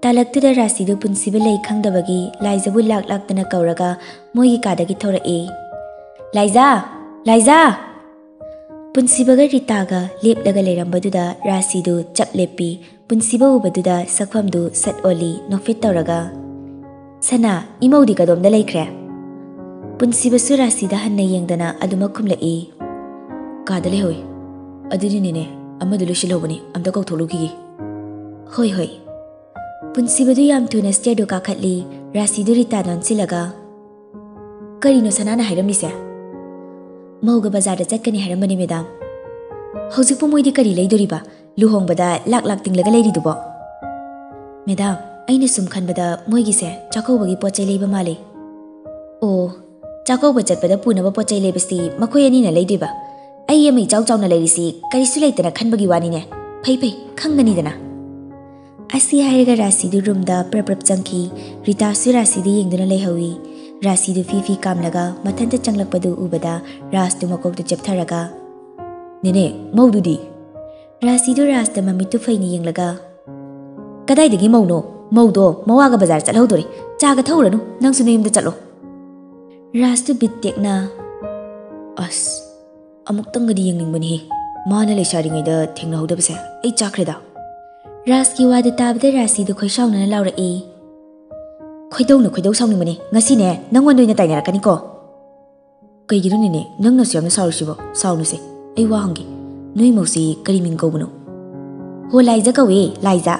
ꯇꯥꯂꯛꯇꯨꯗ ꯔꯥꯁꯤꯗꯨ ꯄꯨꯟꯁꯤꯕ ꯂꯩ ꯈꯪꯗꯕꯒꯤ ꯂꯥꯏꯖꯕꯨ ꯂꯥꯛ ꯂꯥꯛꯇꯅ ꯀꯧꯔꯒ ꯃꯣꯏꯒꯤ ꯀꯥꯗꯒꯤ ꯊꯧꯔꯛꯏ ꯂꯥꯏꯖꯥ ꯂꯥꯏꯖꯥ ꯄꯨꯟꯁꯤꯕꯒ ꯔꯤꯇꯥꯒ ꯂꯦꯞꯂꯒ ꯂꯩꯔꯝꯕꯗꯨꯗ ꯔꯥꯁꯤꯗꯨ ꯆꯞ ꯂꯦꯞꯄꯤ ꯄꯨꯟꯁꯤꯕ ꯎꯕꯗꯨꯗ ꯁꯛꯐꯝꯗꯨ ꯁꯠ ꯑꯣꯜꯂꯤ ꯅꯣꯐꯦꯠ ꯇꯧꯔꯒ ꯁꯅꯥ ꯏꯃꯧꯗꯤ ꯀꯗꯣꯝꯗ ꯂꯩꯈ꯭ꯔꯦ ꯄꯨꯟꯁꯤꯕꯁꯨ ꯔꯥꯁꯤꯗ ꯍꯟꯅ ꯌꯦꯡꯗꯅ ꯑꯗꯨꯃꯛ ꯈꯨꯝꯂꯛꯏ ꯀꯥꯗ ꯂꯩꯍꯧꯏ ꯑꯗꯨꯅꯤꯅꯦ ꯑꯃꯗꯨ ꯂꯣꯏꯁꯤꯜꯍꯧꯕꯅꯤ ꯑꯝꯇ ꯀꯧꯊꯣꯛꯂꯨꯈꯤꯒꯦ ꯍꯣꯏ ꯍꯣꯏ ꯄꯨꯟꯁꯤꯕꯗꯨ ꯌꯥꯝ ꯊꯨꯅ ꯁ꯭ꯇꯦꯔꯗꯣ ꯀꯥꯈꯠꯂꯤ ꯔꯥꯁꯤꯗꯨ ꯔꯤꯇꯥ ꯅꯣꯟꯁꯤꯜꯂꯒ ꯀꯔꯤꯅꯣ ꯁꯅꯥꯅ ꯍꯥꯏꯔꯝꯃꯤꯁꯦ ꯃꯧꯒ ꯕꯖꯥꯔꯗ ꯆꯠꯀꯅꯤ ꯍꯥꯏꯔꯝꯕꯅꯤ ꯃꯦꯗꯥꯝ ꯍꯧꯖꯤꯛꯄꯨ ꯃꯣꯏꯗꯤ ꯀꯔꯤ ꯂꯩꯗꯣꯔꯤꯕ ꯂꯨꯍꯣꯡꯕꯗ ꯂꯥꯛ ꯂꯥꯛ ꯇꯤꯡꯂꯒ ꯂꯩꯔꯤꯗꯨꯕꯣ ꯃꯦꯗꯥꯝ ꯑꯩꯅ ꯁꯨꯝ ꯈꯟꯕꯗ ꯃꯣꯏꯒꯤꯁꯦ ꯆꯥꯛꯀꯧꯕꯒꯤ ꯄꯣꯠ ꯆꯩ ꯂꯩꯕ ꯃꯥꯜꯂꯤ ꯑꯣ ꯆꯥꯛꯀꯧꯕ ꯆꯠꯄꯗ ꯄꯨꯅꯕ ꯄꯣꯠ ꯆꯩ ꯂꯩꯕꯁꯤ ꯃꯈꯣꯏ ꯑꯅꯤꯅ ꯂꯩꯗꯣꯏꯕ ꯑꯩ ꯑꯃ ꯏꯆꯥꯎ ꯆꯥꯎꯅ ꯂꯩꯔꯤꯁꯤ ꯀꯔꯤꯁꯨ ꯂꯩꯇꯅ ꯈꯟꯕꯒꯤ ꯋꯥꯅꯤꯅꯦ ꯐꯩ ꯐꯩ ꯈꯪꯒꯅꯤꯗꯅ asi haiga rasi du room da preprap changki rita su rasi di yengduna lehawi rasi du fifi kamlaga, mathanta changlakpadu ubada ras du makok da japtharaga nene mau du di rasi du ras da mami tu phaini yenglaga kadai dagi mau no mau do mawa ga bazar chal hodore cha ga thoranu nang su neim da chalo ras du bit tekna as amuk tang ga di yengning bani mana le sharingai da thengna hodabse ai chakreda ꯔꯥꯁꯀꯤ ꯋꯥꯗꯨ ꯇꯥꯕꯗ ꯔꯥꯁꯤꯗꯨ ꯈꯣꯏꯁꯥꯎꯅꯅ ꯂꯥꯎꯔꯛꯏ ꯈꯣꯏꯗꯧꯅ ꯈꯣꯏꯗꯧ ꯁꯥꯎꯅꯤꯡꯕꯅꯦ ꯉꯁꯤꯅꯦ ꯅꯪꯉꯣꯟꯗ ꯑꯣꯏꯅ ꯇꯥꯏꯅꯔꯛꯀꯅꯤꯀꯣ ꯀꯩꯒꯤꯅꯣꯅꯦꯅꯦ ꯅꯪꯅꯁꯨ ꯌꯥꯝꯅ ꯁꯥꯎꯔꯤꯁꯤꯕꯣ ꯁꯥꯎꯅꯨꯁꯦ ꯑꯩ ꯋꯥ ꯍꯪꯒꯦ ꯅꯣꯏ ꯃꯧꯁꯤ ꯀꯔꯤ ꯃꯤꯡ ꯀꯧꯕꯅꯣ ꯍꯣ ꯂꯥꯏꯖ ꯀꯧꯋꯦ ꯂꯥꯏꯖ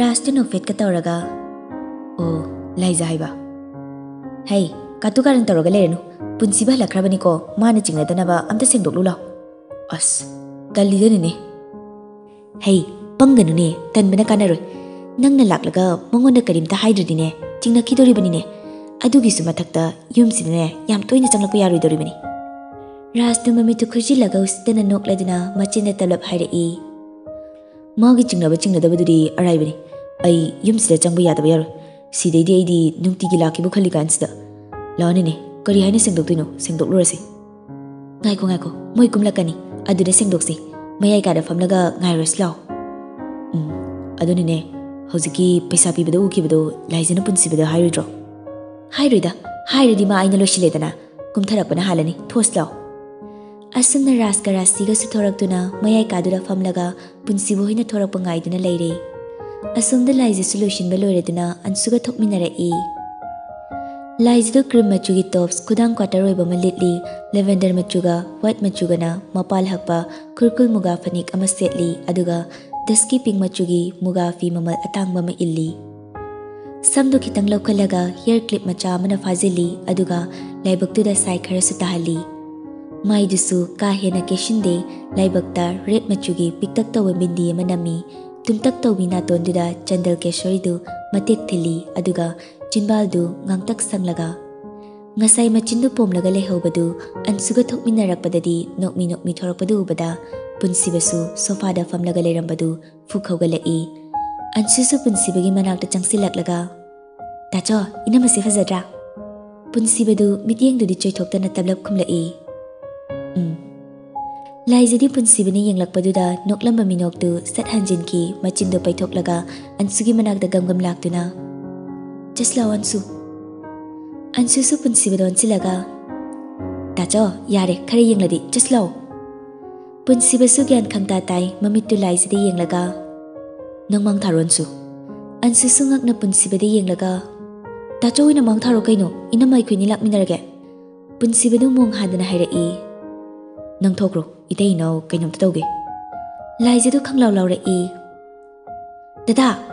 ꯔꯥꯁꯇꯨ ꯅꯣꯐꯦꯠꯀ ꯇꯧꯔꯒ ꯑꯣ ꯂꯥꯏꯖ ꯍꯥꯏꯕ ꯍꯩ ꯀꯥꯇꯨ ꯀꯥꯔꯟ ꯇꯧꯔꯒ ꯂꯩꯔꯅꯨ ꯄꯨꯟꯁꯤꯕ ꯍꯜꯂꯛꯈ꯭ꯔꯕꯅꯤꯀೋ ꯃꯥꯅ ꯆꯤꯡꯅꯗꯅꯕ ꯑꯝꯇ ꯁꯦꯡꯗꯣꯛꯂꯨ ꯂꯥꯎ ꯑꯁ ꯇꯜꯂꯤꯗꯅꯤꯅꯦ ꯍꯩ ꯄꯪꯒꯅꯨꯅꯦ ꯇꯟꯕꯅ ꯀꯥꯟꯅꯔꯣꯏ ꯅꯪꯅ ꯂꯥꯛꯂꯒ ꯃꯉꯣꯟꯗ ꯀꯔꯤꯝꯇ ꯍꯥꯏꯗ꯭ꯔꯗꯤꯅꯦ ꯆꯤꯡꯅꯈꯤꯗꯣꯔꯤꯕꯅꯤꯅꯦ ꯑꯗꯨꯒꯤꯁꯨ ꯃꯊꯛꯇ ꯌꯨꯝꯁꯤꯗꯅꯦ ꯌꯥꯝ ꯇꯣꯏꯅ ꯆꯪꯂꯛꯄ ꯌꯥꯔꯣꯏꯗꯣꯔꯤꯕꯅꯤ ꯔꯥꯖꯇꯨ ꯃꯃꯤꯠꯇꯨ ꯈꯨꯖꯤꯜꯂꯒ ꯎꯁꯤꯠꯇꯅ ꯅꯣꯛꯂꯗꯨꯅ ꯃꯆꯤꯟꯗ ꯇꯂꯞ ꯍꯥꯏꯔꯛꯏ ꯃꯥꯒꯤ ꯆꯤꯡꯅꯕ ꯆꯤꯡꯅꯗꯕꯗꯨꯗꯤ ꯑꯔꯥꯏꯕꯅꯤ ꯑꯩ ꯌꯨꯝꯁꯤꯗ ꯆꯪꯕ ꯌꯥꯗꯕ ꯌꯥꯔꯣꯏ ꯁꯤꯗꯩꯗꯤ ꯑꯩꯗꯤ ꯅꯨꯡꯇꯤꯒꯤ ꯂꯥꯛꯈꯤꯕ ꯈꯜꯂꯤ ꯀꯥꯟꯁꯤꯗ ꯂꯥꯛꯑꯣꯅꯦꯅꯦ ꯀꯔꯤ ꯍꯥꯏꯅ ꯁꯦꯡꯗꯣꯛꯇꯣꯏꯅꯣ ꯁꯦꯡꯗꯣꯛꯂꯨꯔꯁꯤ ꯉꯥꯏꯈꯣ ꯉꯥꯏꯈꯣ ꯃꯣꯏ ꯀꯨꯝꯂꯛꯀꯅꯤ ꯑꯗꯨꯗ ꯁꯦꯡꯗꯣꯛꯁꯤ ꯃꯌꯥꯏ ꯀꯥꯗ ꯐꯝꯂꯒ ꯉꯥꯏꯔꯁꯤ ꯂꯥꯎ ꯎꯝ ꯑꯗꯨꯅꯤꯅꯦ ꯍꯧꯖꯤꯛꯀꯤ ꯄꯩꯁꯥ ꯄꯤꯕꯗ ꯎꯈꯤꯕꯗꯣ ꯂꯥꯏꯖꯅ ꯄꯨꯟꯁꯤꯕꯗ ꯍꯥꯏꯔꯣꯏꯗ꯭ꯔꯣ ꯍꯥꯏꯔꯣꯏꯗ ꯍꯥꯏꯔꯗꯤ ꯃꯥ ꯑꯩꯅ ꯂꯣꯏꯁꯤꯜꯂꯦꯗꯅ ꯀꯨꯝꯊꯔꯛꯄꯅ ꯍꯥꯜꯂꯅꯤ ꯊꯣꯁ ꯂꯥꯎ ꯑꯁꯨꯝꯅ ꯔꯥꯁꯀ ꯔꯥꯁꯤꯒꯁꯨ ꯊꯣꯔꯛꯇꯨꯅ ꯃꯌꯥꯏ ꯀꯥꯗꯨꯗ ꯐꯝꯂꯒ ꯄꯨꯟꯁꯤꯕ ꯍꯣꯏꯅ ꯊꯣꯔꯛꯄ ꯉꯥꯏꯗꯨꯅ ꯂꯩꯔꯦ ꯑꯁꯣꯝꯗ ꯂꯥꯏꯖꯁꯨ ꯂꯣꯏꯁꯤꯟꯕ ꯂꯣꯏꯔꯗꯨꯅ ꯑꯟꯁꯨꯒ ꯊꯣꯛꯃꯤꯟꯅꯔꯛꯏ ꯂꯥꯏꯖꯗꯨ ꯀ꯭ꯔꯤꯝ ꯃꯆꯨꯒꯤ ꯇꯣꯞꯁ ꯈꯨꯗꯥꯡ ꯀ꯭ꯋꯥꯇꯔ ꯑꯣꯏꯕ ꯑꯃ ꯂꯤꯠꯂꯤ ꯂꯦꯚꯦꯟꯗꯔ ꯃꯆꯨꯒ ꯋꯥꯏꯠ ꯃꯆꯨꯒꯅ ꯃꯄꯥꯜ ꯍꯛꯄ ꯈꯨꯔꯈꯨꯜ ꯃꯨꯒꯥ ꯐꯅꯦꯛ ꯑꯃ ꯁꯦꯠꯂꯤ ꯑꯗꯨꯒ ꯗꯁꯀꯤ ꯄꯤꯡ ꯃꯆꯨꯒꯤ ꯃꯨꯒꯥ ꯐꯤ ꯃꯃꯜ ꯑꯇꯥꯡꯕ ꯑꯃ ꯏꯜꯂꯤ ꯁꯝꯗꯨ ꯈꯤꯇꯪ ꯂꯧꯈꯠꯂꯒ ꯍꯤꯌꯔ ꯀ꯭ꯂꯤꯞ ꯃꯆꯥ ꯑꯃꯅ ꯐꯥꯖꯤꯜꯂꯤ ꯑꯗꯨꯒ ꯂꯥꯏꯕꯛꯇꯨꯗ ꯁꯥꯏ ꯈꯔꯁꯨ ꯇꯥꯍꯜꯂꯤ ꯃꯥꯏꯗꯨꯁꯨ ꯀꯥ ꯍꯦꯟꯅ ꯀꯦꯁꯤꯟꯗꯦ ꯂꯥꯏꯕꯛꯇ ꯔꯦꯠ ꯃꯆꯨꯒꯤ ꯄꯤꯛꯇꯛ ꯇꯧꯕ ꯕꯤꯟꯗꯤ ꯑꯃ ꯅꯝꯃꯤ tumtak tawbi na tonduda chandal keshori du matek thili aduga chinbal du ngangtak sanglaga ngasai machindu pomlaga lehobadu ansuga thokminarakpadadi nokmi nokmi thorakpadu ubada punsibasu sofa da famlaga lerambadu fukhauga lai ansusu punsibagi manakta changsilaklaga tacho inamasi fazadra punsibadu mityengdudi choithoktana tablap khumlai um ꯂꯥꯏꯖꯗꯤ ꯄꯨꯟꯁꯤꯕꯅ ꯌꯦꯡꯂꯛꯄꯗꯨꯗ ꯅꯣꯛꯂꯝꯕ ꯃꯤꯅꯣꯛꯇꯨ ꯁꯠ ꯍꯟꯖꯤꯟꯈꯤ ꯃꯆꯤꯟꯗꯣ ꯄꯩꯊꯣꯛꯂꯒ ꯑꯟꯁꯨꯒꯤ ꯃꯅꯥꯛꯇ ꯒꯝꯒꯝ ꯂꯥꯛꯇꯨꯅ ꯆꯁꯂꯥꯎ ꯑꯟꯁꯨ ꯑꯟꯁꯨꯁꯨ ꯄꯨꯟꯁꯤꯕꯗ ꯑꯣꯟꯁꯤꯜꯂꯒ ꯇꯥꯆꯣ ꯌꯥꯔꯦ ꯈꯔ ꯌꯦꯡꯂꯗꯤ ꯆꯁꯂꯥꯎ Punsibasugi ang kang tatay mamitulay sa diyang laga. Nang mang taron su. Ang susungak na punsiba diyang laga. Tacho na mang taro kayo inamay ko nilak minarage. Punsiba nung mong hada na hayrai. Nang tokro itay ino kanyang tatawge. Lai zito kang law law rai. Dada!